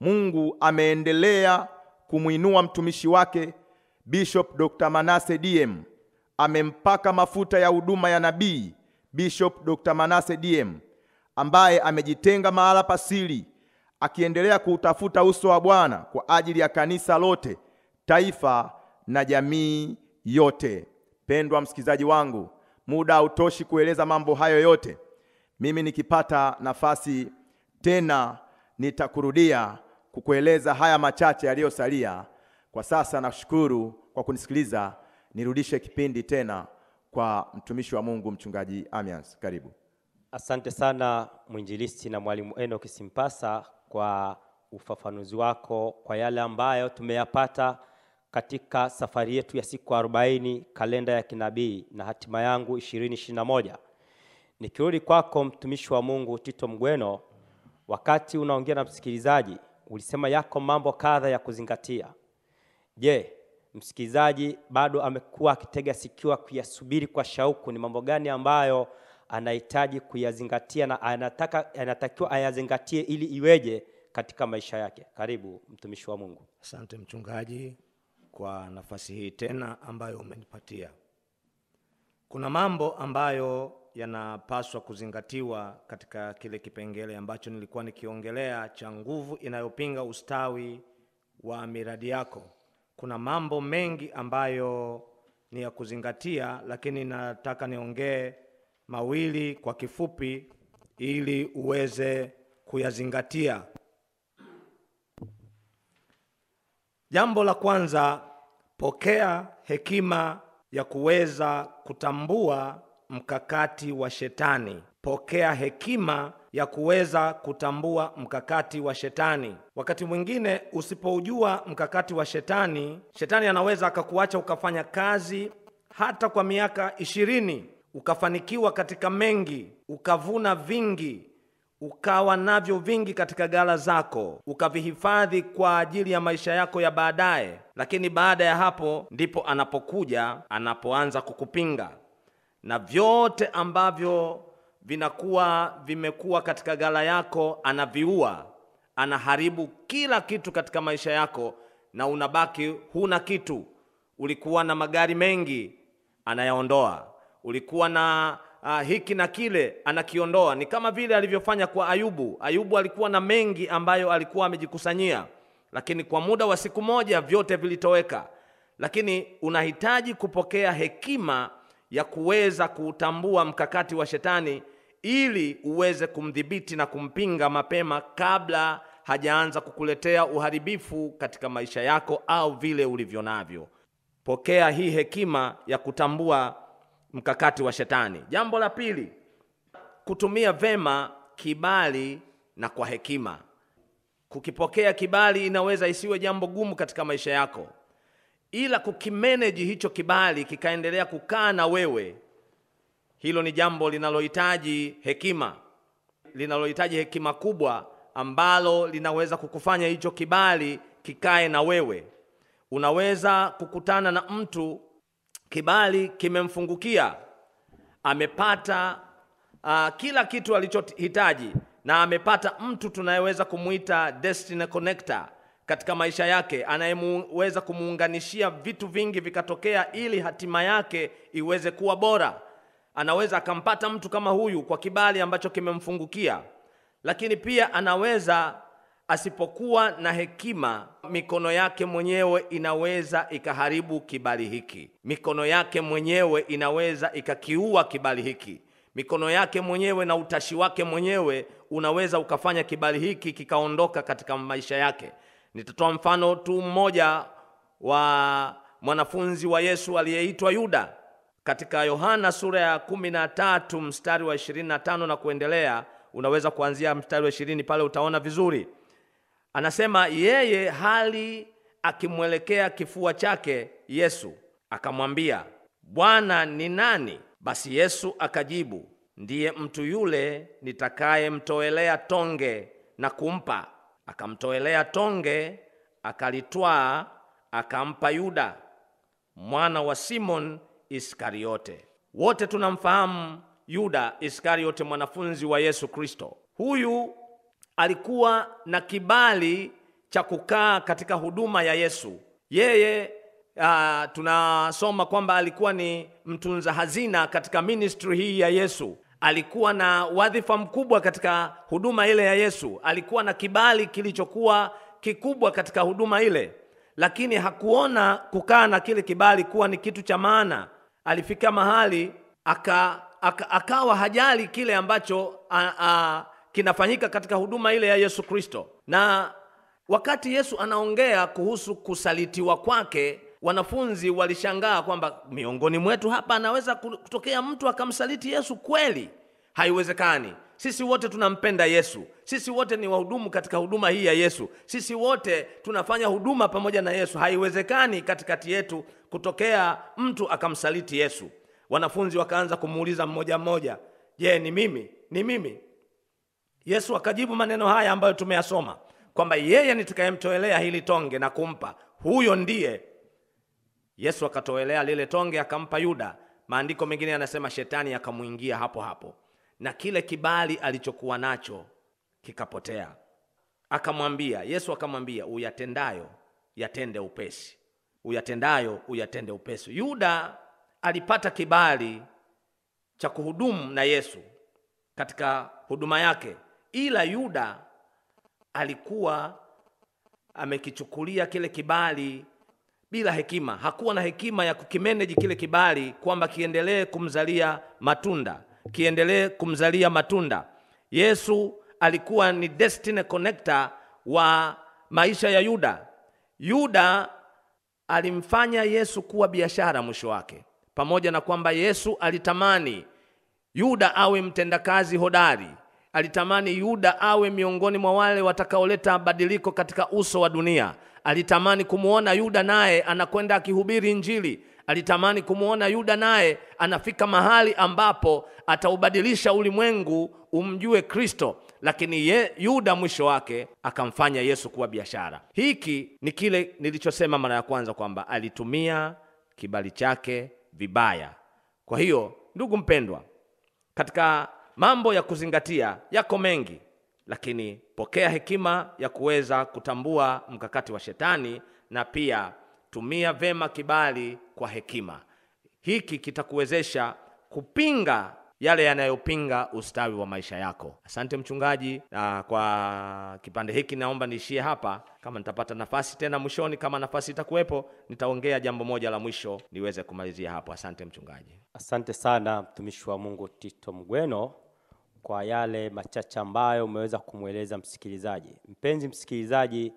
Mungu ameendelea kumwinua mtumishi wake Bishop Dr. Manase DM. Amempaka mafuta ya huduma ya nabii Bishop Dr. Manase DM ambaye amejitenga mahala pasiri akiendelea kuutafuta uso wa Bwana kwa ajili ya kanisa lote, taifa na jamii yote. Pendwa msikilizaji wangu, muda hautoshi kueleza mambo hayo yote. Mimi nikipata nafasi tena nitakurudia kukueleza haya machache yaliyosalia. Kwa sasa nashukuru kwa kunisikiliza. Nirudishe kipindi tena kwa mtumishi wa Mungu mchungaji Amias. Karibu.
Asante sana mwinjilisti na mwalimu Enoch Simpasa kwa ufafanuzi wako kwa yale ambayo tumeyapata katika safari yetu ya siku 40 kalenda ya kinabii na hatima yangu 2021. Nikirudi kwako mtumishi wa Mungu Tito Mgweno, wakati unaongea na msikilizaji ulisema yako mambo kadha ya kuzingatia. Je, msikilizaji bado amekuwa akitega sikio kuyasubiri kwa shauku? Ni mambo gani ambayo anahitaji kuyazingatia na anataka, anatakiwa ayazingatie ili iweje katika maisha yake? Karibu mtumishi wa Mungu.
Asante mchungaji kwa nafasi hii tena ambayo umenipatia. Kuna mambo ambayo yanapaswa kuzingatiwa katika kile kipengele ambacho nilikuwa nikiongelea cha nguvu inayopinga ustawi wa miradi yako. Kuna mambo mengi ambayo ni ya kuzingatia, lakini nataka niongee mawili kwa kifupi ili uweze kuyazingatia. Jambo la kwanza, pokea hekima ya kuweza kutambua mkakati wa shetani. Pokea hekima ya kuweza kutambua mkakati wa shetani. Wakati mwingine usipoujua mkakati wa shetani, shetani anaweza akakuacha ukafanya kazi hata kwa miaka ishirini ukafanikiwa katika mengi, ukavuna vingi, ukawa navyo vingi katika gala zako, ukavihifadhi kwa ajili ya maisha yako ya baadaye. Lakini baada ya hapo ndipo anapokuja, anapoanza kukupinga, na vyote ambavyo vinakuwa vimekuwa katika gala yako anaviua, anaharibu kila kitu katika maisha yako, na unabaki huna kitu. Ulikuwa na magari mengi, anayaondoa ulikuwa na uh, hiki na kile anakiondoa. Ni kama vile alivyofanya kwa Ayubu. Ayubu alikuwa na mengi ambayo alikuwa amejikusanyia, lakini kwa muda wa siku moja vyote vilitoweka. Lakini unahitaji kupokea hekima ya kuweza kuutambua mkakati wa shetani ili uweze kumdhibiti na kumpinga mapema kabla hajaanza kukuletea uharibifu katika maisha yako au vile ulivyo navyo. Pokea hii hekima ya kutambua mkakati wa shetani. Jambo la pili, kutumia vema kibali na kwa hekima. Kukipokea kibali inaweza isiwe jambo gumu katika maisha yako, ila kukimeneji hicho kibali kikaendelea kukaa na wewe, hilo ni jambo linalohitaji hekima, linalohitaji hekima kubwa, ambalo linaweza kukufanya hicho kibali kikae na wewe. Unaweza kukutana na mtu kibali kimemfungukia, amepata uh, kila kitu alichohitaji, na amepata mtu tunayeweza kumwita destiny connector katika maisha yake, anayeweza kumuunganishia vitu vingi vikatokea, ili hatima yake iweze kuwa bora. Anaweza akampata mtu kama huyu kwa kibali ambacho kimemfungukia, lakini pia anaweza asipokuwa na hekima, mikono yake mwenyewe inaweza ikaharibu kibali hiki. Mikono yake mwenyewe inaweza ikakiua kibali hiki. Mikono yake mwenyewe na utashi wake mwenyewe unaweza ukafanya kibali hiki kikaondoka katika maisha yake. Nitatoa mfano tu mmoja wa mwanafunzi wa Yesu aliyeitwa Yuda katika Yohana sura ya kumi na tatu mstari wa ishirini na tano na kuendelea. Unaweza kuanzia mstari wa ishirini pale, utaona vizuri. Anasema yeye hali akimwelekea kifua chake Yesu akamwambia, Bwana ni nani? Basi Yesu akajibu, ndiye mtu yule nitakayemtoelea tonge na kumpa. akamtoelea tonge, akalitwaa, akampa Yuda mwana wa Simon Iskariote. Wote tunamfahamu Yuda Iskariote, mwanafunzi wa Yesu Kristo. Huyu alikuwa na kibali cha kukaa katika huduma ya Yesu. Yeye uh, tunasoma kwamba alikuwa ni mtunza hazina katika ministry hii ya Yesu. Alikuwa na wadhifa mkubwa katika huduma ile ya Yesu. Alikuwa na kibali kilichokuwa kikubwa katika huduma ile, lakini hakuona kukaa na kile kibali kuwa ni kitu cha maana. Alifika mahali aka, aka, akawa hajali kile ambacho a, a, kinafanyika katika huduma ile ya Yesu Kristo. Na wakati Yesu anaongea kuhusu kusalitiwa kwake, wanafunzi walishangaa kwamba miongoni mwetu hapa anaweza kutokea mtu akamsaliti Yesu kweli? Haiwezekani. Sisi wote tunampenda Yesu, sisi wote ni wahudumu katika huduma hii ya Yesu, sisi wote tunafanya huduma pamoja na Yesu. Haiwezekani katikati yetu kutokea mtu akamsaliti Yesu. Wanafunzi wakaanza kumuuliza mmoja mmoja, je, ni mimi? Ni mimi? Yesu akajibu maneno haya ambayo tumeyasoma kwamba yeye nitakayemtoelea hili tonge na kumpa huyo ndiye. Yesu akatoelea lile tonge akampa Yuda. Maandiko mengine yanasema shetani akamwingia hapo hapo, na kile kibali alichokuwa nacho kikapotea. Akamwambia Yesu, akamwambia uyatendayo yatende upesi, uyatendayo uyatende upesi. Yuda alipata kibali cha kuhudumu na Yesu katika huduma yake, ila Yuda alikuwa amekichukulia kile kibali bila hekima. Hakuwa na hekima ya kukimeneji kile kibali kwamba kiendelee kumzalia matunda, kiendelee kumzalia matunda. Yesu alikuwa ni destiny connector wa maisha ya Yuda. Yuda alimfanya Yesu kuwa biashara mwisho wake, pamoja na kwamba Yesu alitamani Yuda awe mtendakazi hodari. Alitamani Yuda awe miongoni mwa wale watakaoleta badiliko katika uso wa dunia. Alitamani kumwona Yuda naye anakwenda akihubiri Injili. Alitamani kumwona Yuda naye anafika mahali ambapo ataubadilisha ulimwengu umjue Kristo, lakini ye, Yuda mwisho wake akamfanya Yesu kuwa biashara. Hiki ni kile nilichosema mara ya kwanza kwamba alitumia kibali chake vibaya. Kwa hiyo ndugu mpendwa, katika mambo ya kuzingatia yako mengi, lakini pokea hekima ya kuweza kutambua mkakati wa shetani, na pia tumia vema kibali kwa hekima. Hiki kitakuwezesha kupinga yale yanayopinga ustawi wa maisha yako. Asante mchungaji. Na kwa kipande hiki naomba niishie hapa. Kama nitapata nafasi tena mwishoni, kama nafasi itakuwepo, nitaongea jambo moja la mwisho niweze kumalizia hapo. Asante mchungaji.
Asante sana mtumishi wa Mungu Tito Mgweno kwa yale machache ambayo umeweza kumweleza msikilizaji. Mpenzi msikilizaji,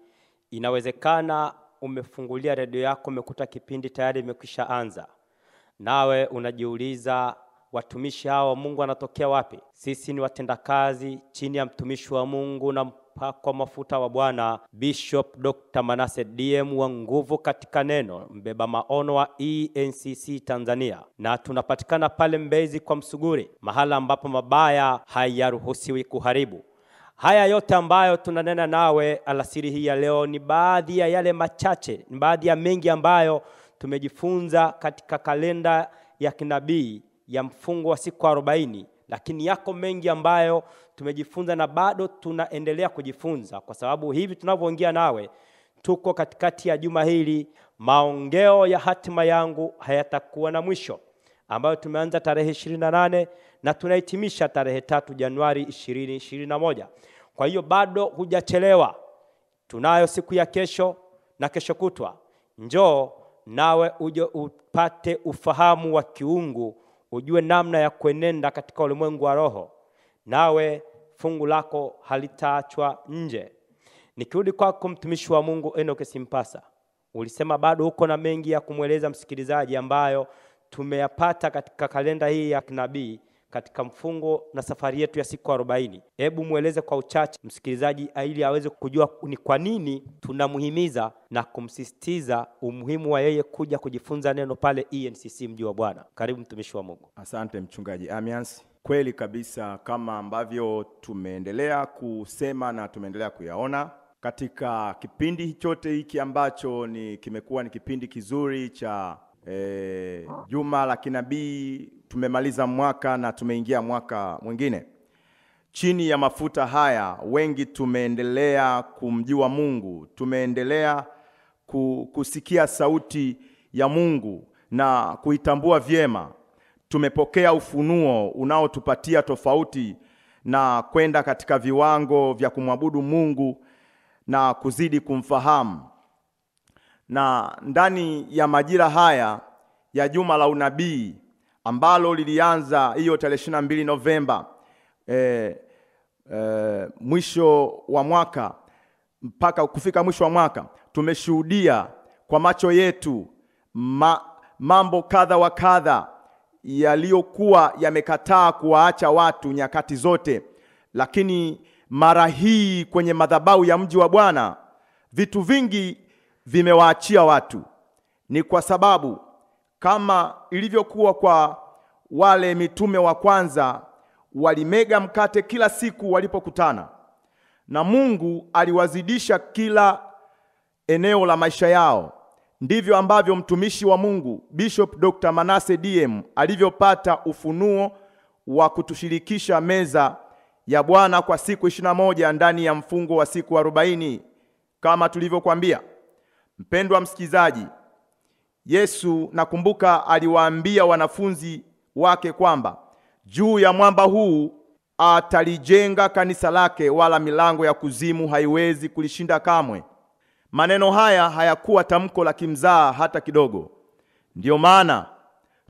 inawezekana umefungulia redio yako, umekuta kipindi tayari imekwisha anza, nawe unajiuliza watumishi hawa wa Mungu wanatokea wapi? Sisi ni watendakazi chini ya mtumishi wa Mungu na mpakwa mafuta wa Bwana Bishop Dr. Manase DM wa nguvu katika neno, mbeba maono wa ENCC Tanzania, na tunapatikana pale Mbezi kwa Msuguri, mahala ambapo mabaya hayaruhusiwi kuharibu. Haya yote ambayo tunanena nawe alasiri hii ya leo ni baadhi ya yale machache, ni baadhi ya mengi ambayo tumejifunza katika kalenda ya kinabii ya mfungo wa siku arobaini, lakini yako mengi ambayo tumejifunza na bado tunaendelea kujifunza, kwa sababu hivi tunavyoongea nawe tuko katikati ya juma hili. Maongeo ya hatima yangu hayatakuwa na mwisho, ambayo tumeanza tarehe ishirini na nane na tunahitimisha tarehe tatu Januari ishirini ishirini na moja. Kwa hiyo bado hujachelewa, tunayo siku ya kesho na kesho kutwa. Njoo nawe uje upate ufahamu wa kiungu ujue namna ya kuenenda katika ulimwengu wa roho, nawe fungu lako halitaachwa nje. Nikirudi kwako mtumishi wa Mungu Enoch Simpasa, ulisema bado uko na mengi ya kumweleza msikilizaji ambayo tumeyapata katika kalenda hii ya kinabii katika mfungo na safari yetu ya siku arobaini. Hebu mweleze kwa uchache msikilizaji ili aweze kujua ni kwa nini tunamhimiza na kumsisitiza umuhimu wa yeye kuja kujifunza neno pale ENCC mji wa Bwana. Karibu mtumishi wa Mungu.
Asante mchungaji Amians. Kweli kabisa, kama ambavyo tumeendelea kusema na tumeendelea kuyaona katika kipindi chote hiki ambacho ni kimekuwa ni kipindi kizuri cha e, juma la kinabii. Tumemaliza mwaka na tumeingia mwaka mwingine. Chini ya mafuta haya, wengi tumeendelea kumjua Mungu, tumeendelea kusikia sauti ya Mungu na kuitambua vyema. Tumepokea ufunuo unaotupatia tofauti na kwenda katika viwango vya kumwabudu Mungu na kuzidi kumfahamu. Na ndani ya majira haya ya juma la unabii ambalo lilianza hiyo tarehe ishirini na mbili Novemba eh, eh, mwisho wa mwaka mpaka kufika mwisho wa mwaka tumeshuhudia kwa macho yetu ma, mambo kadha wa kadha yaliyokuwa yamekataa kuwaacha watu nyakati zote, lakini mara hii kwenye madhabahu ya mji wa Bwana vitu vingi vimewaachia watu. Ni kwa sababu kama ilivyokuwa kwa wale mitume wa kwanza, walimega mkate kila siku walipokutana na Mungu aliwazidisha kila eneo la maisha yao. Ndivyo ambavyo mtumishi wa Mungu Bishop Dr. Manase DM alivyopata ufunuo wa kutushirikisha meza ya Bwana kwa siku ishirini na moja ndani ya mfungo wa siku arobaini kama tulivyokuambia. Mpendwa msikizaji, Yesu nakumbuka aliwaambia wanafunzi wake kwamba juu ya mwamba huu atalijenga kanisa lake, wala milango ya kuzimu haiwezi kulishinda kamwe. Maneno haya hayakuwa tamko la kimzaa hata kidogo. Ndiyo maana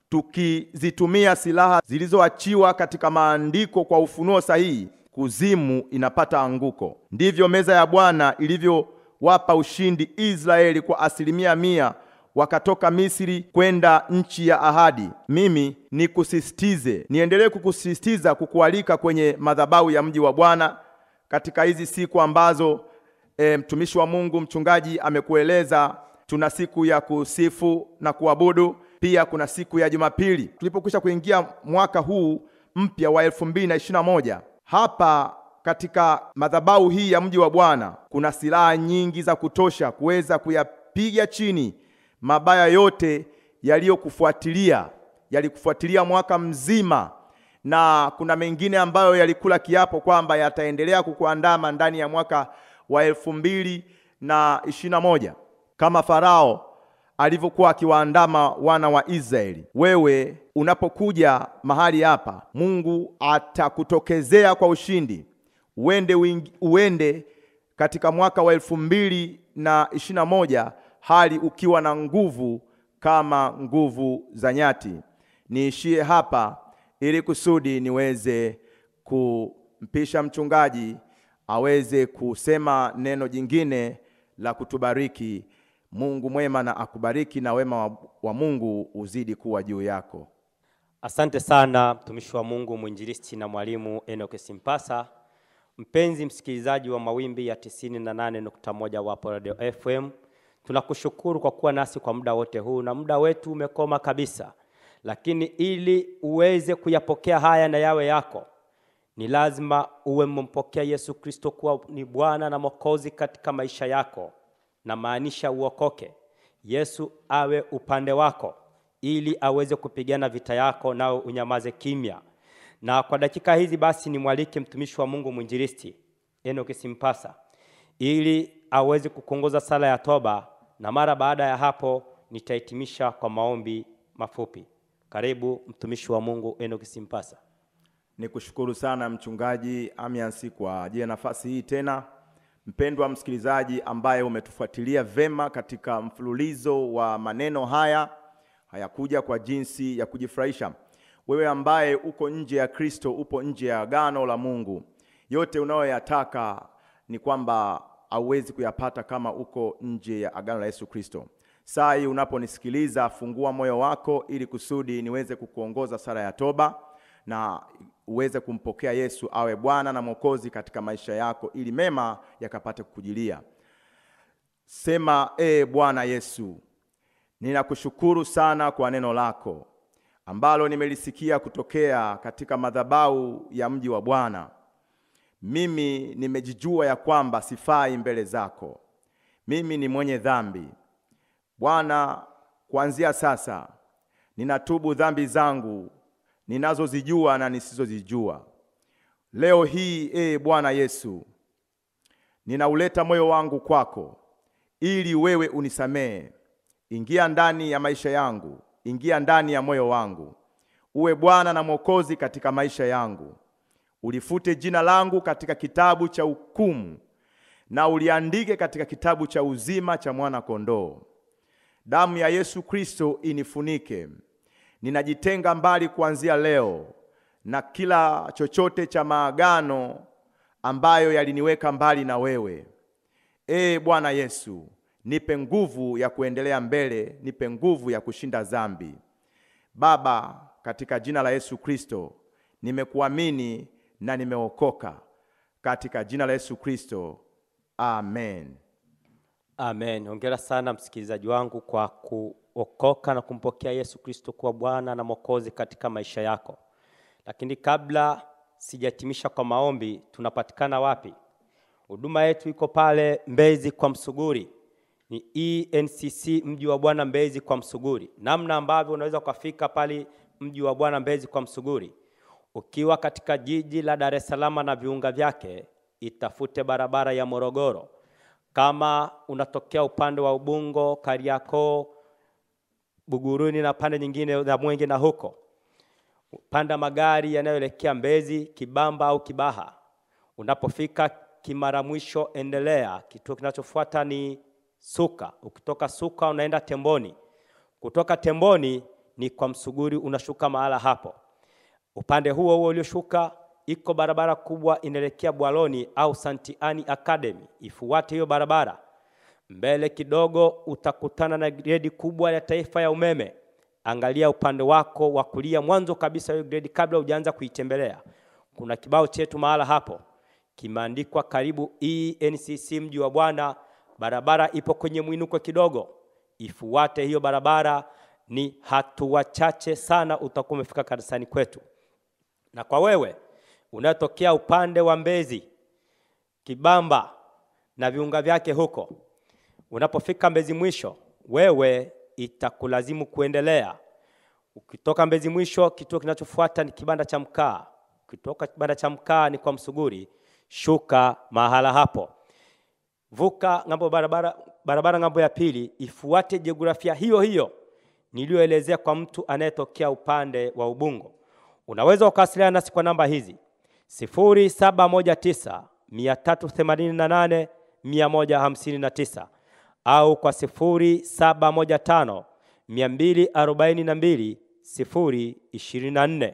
tukizitumia silaha zilizoachiwa katika maandiko kwa ufunuo sahihi, kuzimu inapata anguko. Ndivyo meza ya Bwana ilivyowapa ushindi Israeli kwa asilimia mia wakatoka Misri kwenda nchi ya ahadi. Mimi nikusisitize, niendelee kukusisitiza, kukualika kwenye madhabahu ya mji wa Bwana katika hizi siku ambazo e, mtumishi wa Mungu mchungaji amekueleza. Tuna siku ya kusifu na kuabudu, pia kuna siku ya Jumapili tulipokwisha kuingia mwaka huu mpya wa elfu mbili na ishirini na moja. Hapa katika madhabahu hii ya mji wa Bwana kuna silaha nyingi za kutosha kuweza kuyapiga chini mabaya yote yaliyokufuatilia yalikufuatilia mwaka mzima, na kuna mengine ambayo yalikula kiapo kwamba yataendelea kukuandama ndani ya mwaka wa elfu mbili na ishirini na moja kama Farao alivyokuwa akiwaandama wana wa Israeli. Wewe unapokuja mahali hapa, Mungu atakutokezea kwa ushindi, uende, uende katika mwaka wa elfu mbili na ishirini na moja hali ukiwa na nguvu kama nguvu za nyati. Niishie hapa ili kusudi niweze kumpisha mchungaji aweze kusema neno jingine la kutubariki. Mungu mwema na akubariki na wema wa, Mungu uzidi kuwa juu yako.
Asante sana mtumishi wa Mungu mwinjilisti na mwalimu Enoch Simpasa. Mpenzi msikilizaji wa mawimbi ya 98.1 Wapo Radio FM, tunakushukuru kwa kuwa nasi kwa muda wote huu, na muda wetu umekoma kabisa, lakini ili uweze kuyapokea haya na yawe yako, ni lazima uwe mmempokea Yesu Kristo kuwa ni Bwana na Mwokozi katika maisha yako, na maanisha uokoke. Yesu awe upande wako ili aweze kupigana vita yako, nao unyamaze kimya. Na kwa dakika hizi basi nimwalike mtumishi wa Mungu mwinjilisti Enoch Simpasa ili aweze kukuongoza sala ya toba, na mara baada ya hapo nitahitimisha kwa maombi mafupi. Karibu mtumishi wa Mungu Enoch Simpasa.
Nikushukuru sana mchungaji Amiansi kwa ajili ya nafasi hii tena. Mpendwa msikilizaji ambaye umetufuatilia vema katika mfululizo wa maneno haya, hayakuja kwa jinsi ya kujifurahisha. Wewe ambaye uko nje ya Kristo, upo nje ya agano la Mungu, yote unayoyataka ni kwamba hauwezi kuyapata kama uko nje ya agano la Yesu Kristo. Saa hii unaponisikiliza, fungua moyo wako ili kusudi niweze kukuongoza sala ya toba na uweze kumpokea Yesu awe Bwana na Mwokozi katika maisha yako ili mema yakapate kukujilia. Sema, e Bwana Yesu, ninakushukuru sana kwa neno lako ambalo nimelisikia kutokea katika madhabahu ya mji wa Bwana. Mimi nimejijua ya kwamba sifai mbele zako, mimi ni mwenye dhambi. Bwana, kuanzia sasa ninatubu dhambi zangu ninazozijua na nisizozijua. Leo hii ee Bwana Yesu, ninauleta moyo wangu kwako ili wewe unisamehe. Ingia ndani ya maisha yangu, ingia ndani ya moyo wangu, uwe Bwana na Mwokozi katika maisha yangu. Ulifute jina langu katika kitabu cha hukumu na uliandike katika kitabu cha uzima cha mwana kondoo. Damu ya Yesu Kristo inifunike. Ninajitenga mbali kuanzia leo na kila chochote cha maagano ambayo yaliniweka mbali na wewe. Ee Bwana Yesu, nipe nguvu ya kuendelea mbele, nipe nguvu ya kushinda dhambi. Baba, katika jina la Yesu Kristo, nimekuamini na nimeokoka. Katika jina la Yesu Kristo, amen.
Amen. Hongera sana msikilizaji wangu kwa kuokoka na kumpokea Yesu Kristo kuwa Bwana na Mwokozi katika maisha yako. Lakini kabla sijahitimisha kwa maombi, tunapatikana wapi? Huduma yetu iko pale Mbezi kwa Msuguri, ni ENCC mji wa Bwana Mbezi kwa Msuguri. Namna ambavyo unaweza ukafika pale mji wa Bwana Mbezi kwa Msuguri, ukiwa katika jiji la Dar es Salaam na viunga vyake, itafute barabara ya Morogoro. Kama unatokea upande wa Ubungo, Kariakoo, Buguruni na pande nyingine za Mwenge na huko, panda magari yanayoelekea Mbezi, Kibamba au Kibaha. Unapofika Kimara Mwisho, endelea. Kituo kinachofuata ni Suka. Ukitoka Suka unaenda Temboni. Kutoka Temboni ni kwa Msuguri, unashuka mahala hapo. Upande huo huo ulioshuka iko barabara kubwa inaelekea Bwaloni au Santiani Academy. Ifuate hiyo barabara. Mbele kidogo utakutana na gredi kubwa ya taifa ya umeme. Angalia upande wako wa kulia, mwanzo kabisa hiyo gredi, kabla hujaanza kuitembelea, kuna kibao chetu mahala hapo kimeandikwa karibu ENCC mji wa Bwana. Barabara ipo kwenye mwinuko kidogo, ifuate hiyo barabara. Ni hatua chache sana utakuwa umefika kanisani kwetu. Na kwa wewe unatokea upande wa Mbezi, Kibamba na viunga vyake huko, unapofika Mbezi mwisho, wewe itakulazimu kuendelea. Ukitoka Mbezi mwisho, kituo kinachofuata ni kibanda cha mkaa. Ukitoka kibanda cha mkaa ni kwa Msuguri, shuka mahala hapo, vuka ng'ambo barabara, barabara ng'ambo ya pili, ifuate jiografia hiyo hiyo niliyoelezea kwa mtu anayetokea upande wa Ubungo. Unaweza ukawasiliana nasi kwa namba hizi. 0719 388 159 au kwa 0715 242 024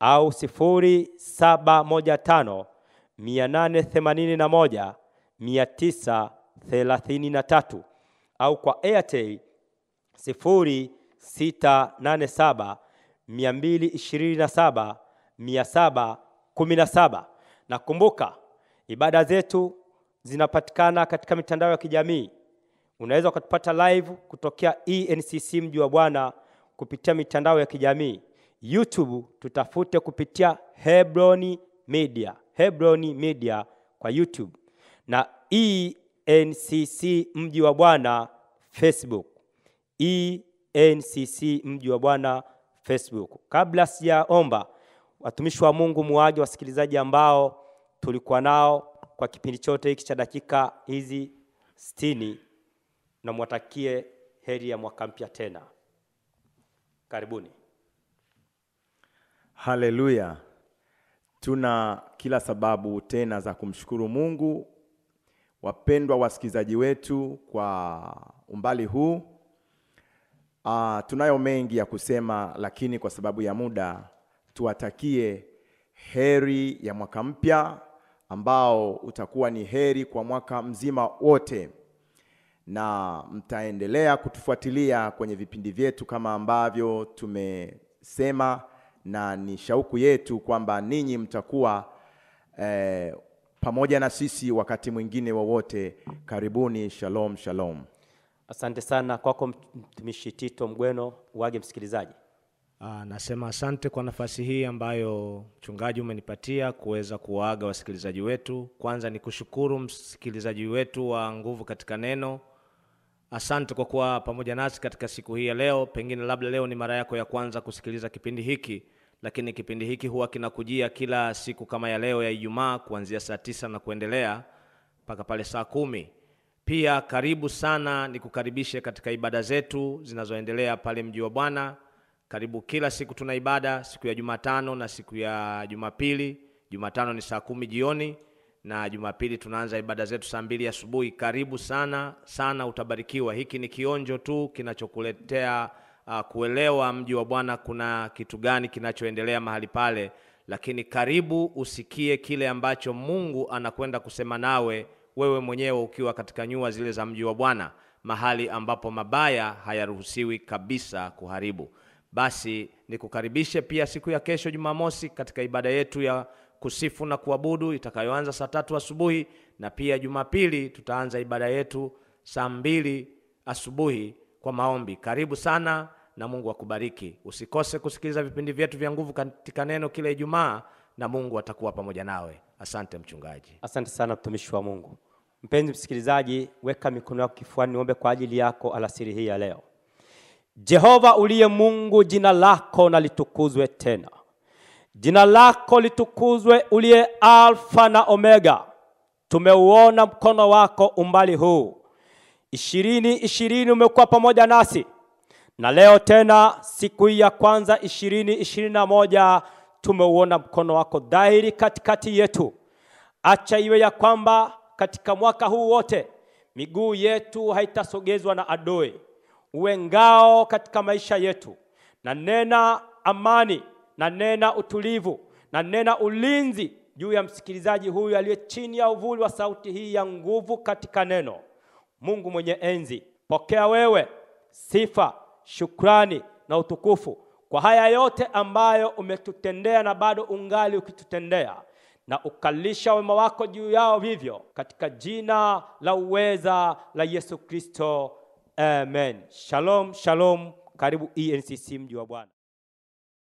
au 0715 881 933 au kwa Airtel 0687 227 717. Na kumbuka ibada zetu zinapatikana katika mitandao ya kijamii. Unaweza ukatupata live kutokea ENCC mji wa Bwana kupitia mitandao ya kijamii. YouTube tutafute kupitia Hebron Media, Hebron Media kwa YouTube na ENCC mji wa Bwana Facebook, ENCC mji wa Bwana Facebook. Kabla sijaomba, watumishi wa Mungu, muage wasikilizaji ambao tulikuwa nao kwa kipindi chote hiki cha dakika hizi sitini, na mwatakie heri ya mwaka mpya tena. Karibuni.
Haleluya! Tuna kila sababu tena za kumshukuru Mungu. Wapendwa wasikilizaji wetu, kwa umbali huu uh, tunayo mengi ya kusema, lakini kwa sababu ya muda tuwatakie heri ya mwaka mpya ambao utakuwa ni heri kwa mwaka mzima wote, na mtaendelea kutufuatilia kwenye vipindi vyetu kama ambavyo tumesema, na ni shauku yetu kwamba ninyi mtakuwa eh, pamoja na sisi wakati mwingine wowote. Karibuni. Shalom, shalom.
Asante sana kwako mtumishi Tito Mgweno, Wage msikilizaji.
Ah, nasema asante kwa nafasi hii ambayo mchungaji umenipatia kuweza kuwaaga wasikilizaji wetu. Kwanza ni kushukuru msikilizaji wetu wa Nguvu katika Neno. Asante kwa kuwa pamoja nasi katika siku hii ya leo. Pengine labda leo ni mara yako ya kwanza kusikiliza kipindi hiki, lakini kipindi hiki huwa kinakujia kila siku kama ya leo ya Ijumaa kuanzia saa tisa na kuendelea mpaka pale saa kumi. Pia karibu sana, nikukaribishe katika ibada zetu zinazoendelea pale mji wa Bwana. Karibu kila siku tuna ibada, siku ya Jumatano na siku ya Jumapili. Jumatano ni saa kumi jioni na Jumapili tunaanza ibada zetu saa mbili asubuhi. Karibu sana sana, utabarikiwa. Hiki ni kionjo tu kinachokuletea uh, kuelewa mji wa Bwana kuna kitu gani kinachoendelea mahali pale, lakini karibu usikie kile ambacho Mungu anakwenda kusema nawe wewe mwenyewe ukiwa katika nyua zile za mji wa Bwana, mahali ambapo mabaya hayaruhusiwi kabisa kuharibu. Basi nikukaribishe pia siku ya kesho Jumamosi katika ibada yetu ya kusifu na kuabudu itakayoanza saa tatu asubuhi, na pia Jumapili tutaanza ibada yetu saa mbili asubuhi kwa maombi. Karibu sana na Mungu akubariki. Usikose kusikiliza vipindi vyetu vya Nguvu katika Neno kila Ijumaa, na Mungu atakuwa pamoja nawe. Asante mchungaji.
Asante sana mtumishi wa Mungu. Mpenzi msikilizaji, weka mikono yako kifuani, niombe kwa ajili yako alasiri hii ya leo. Jehova uliye Mungu, jina lako na litukuzwe tena. Jina lako litukuzwe, uliye Alfa na Omega. Tumeuona mkono wako umbali huu, ishirini ishirini umekuwa pamoja nasi, na leo tena siku hii ya kwanza ishirini ishirini na moja tumeuona mkono wako dhahiri katikati yetu. Acha iwe ya kwamba katika mwaka huu wote miguu yetu haitasogezwa na adui, uwe ngao katika maisha yetu, na nena amani na nena utulivu na nena ulinzi juu ya msikilizaji huyu aliye chini ya uvuli wa sauti hii ya nguvu katika neno. Mungu mwenye enzi, pokea wewe sifa, shukrani na utukufu kwa haya yote ambayo umetutendea na bado ungali ukitutendea, na ukalisha wema wako juu yao vivyo, katika jina la uweza la Yesu Kristo, amen. Shalom, shalom. Karibu ENCC mji wa Bwana.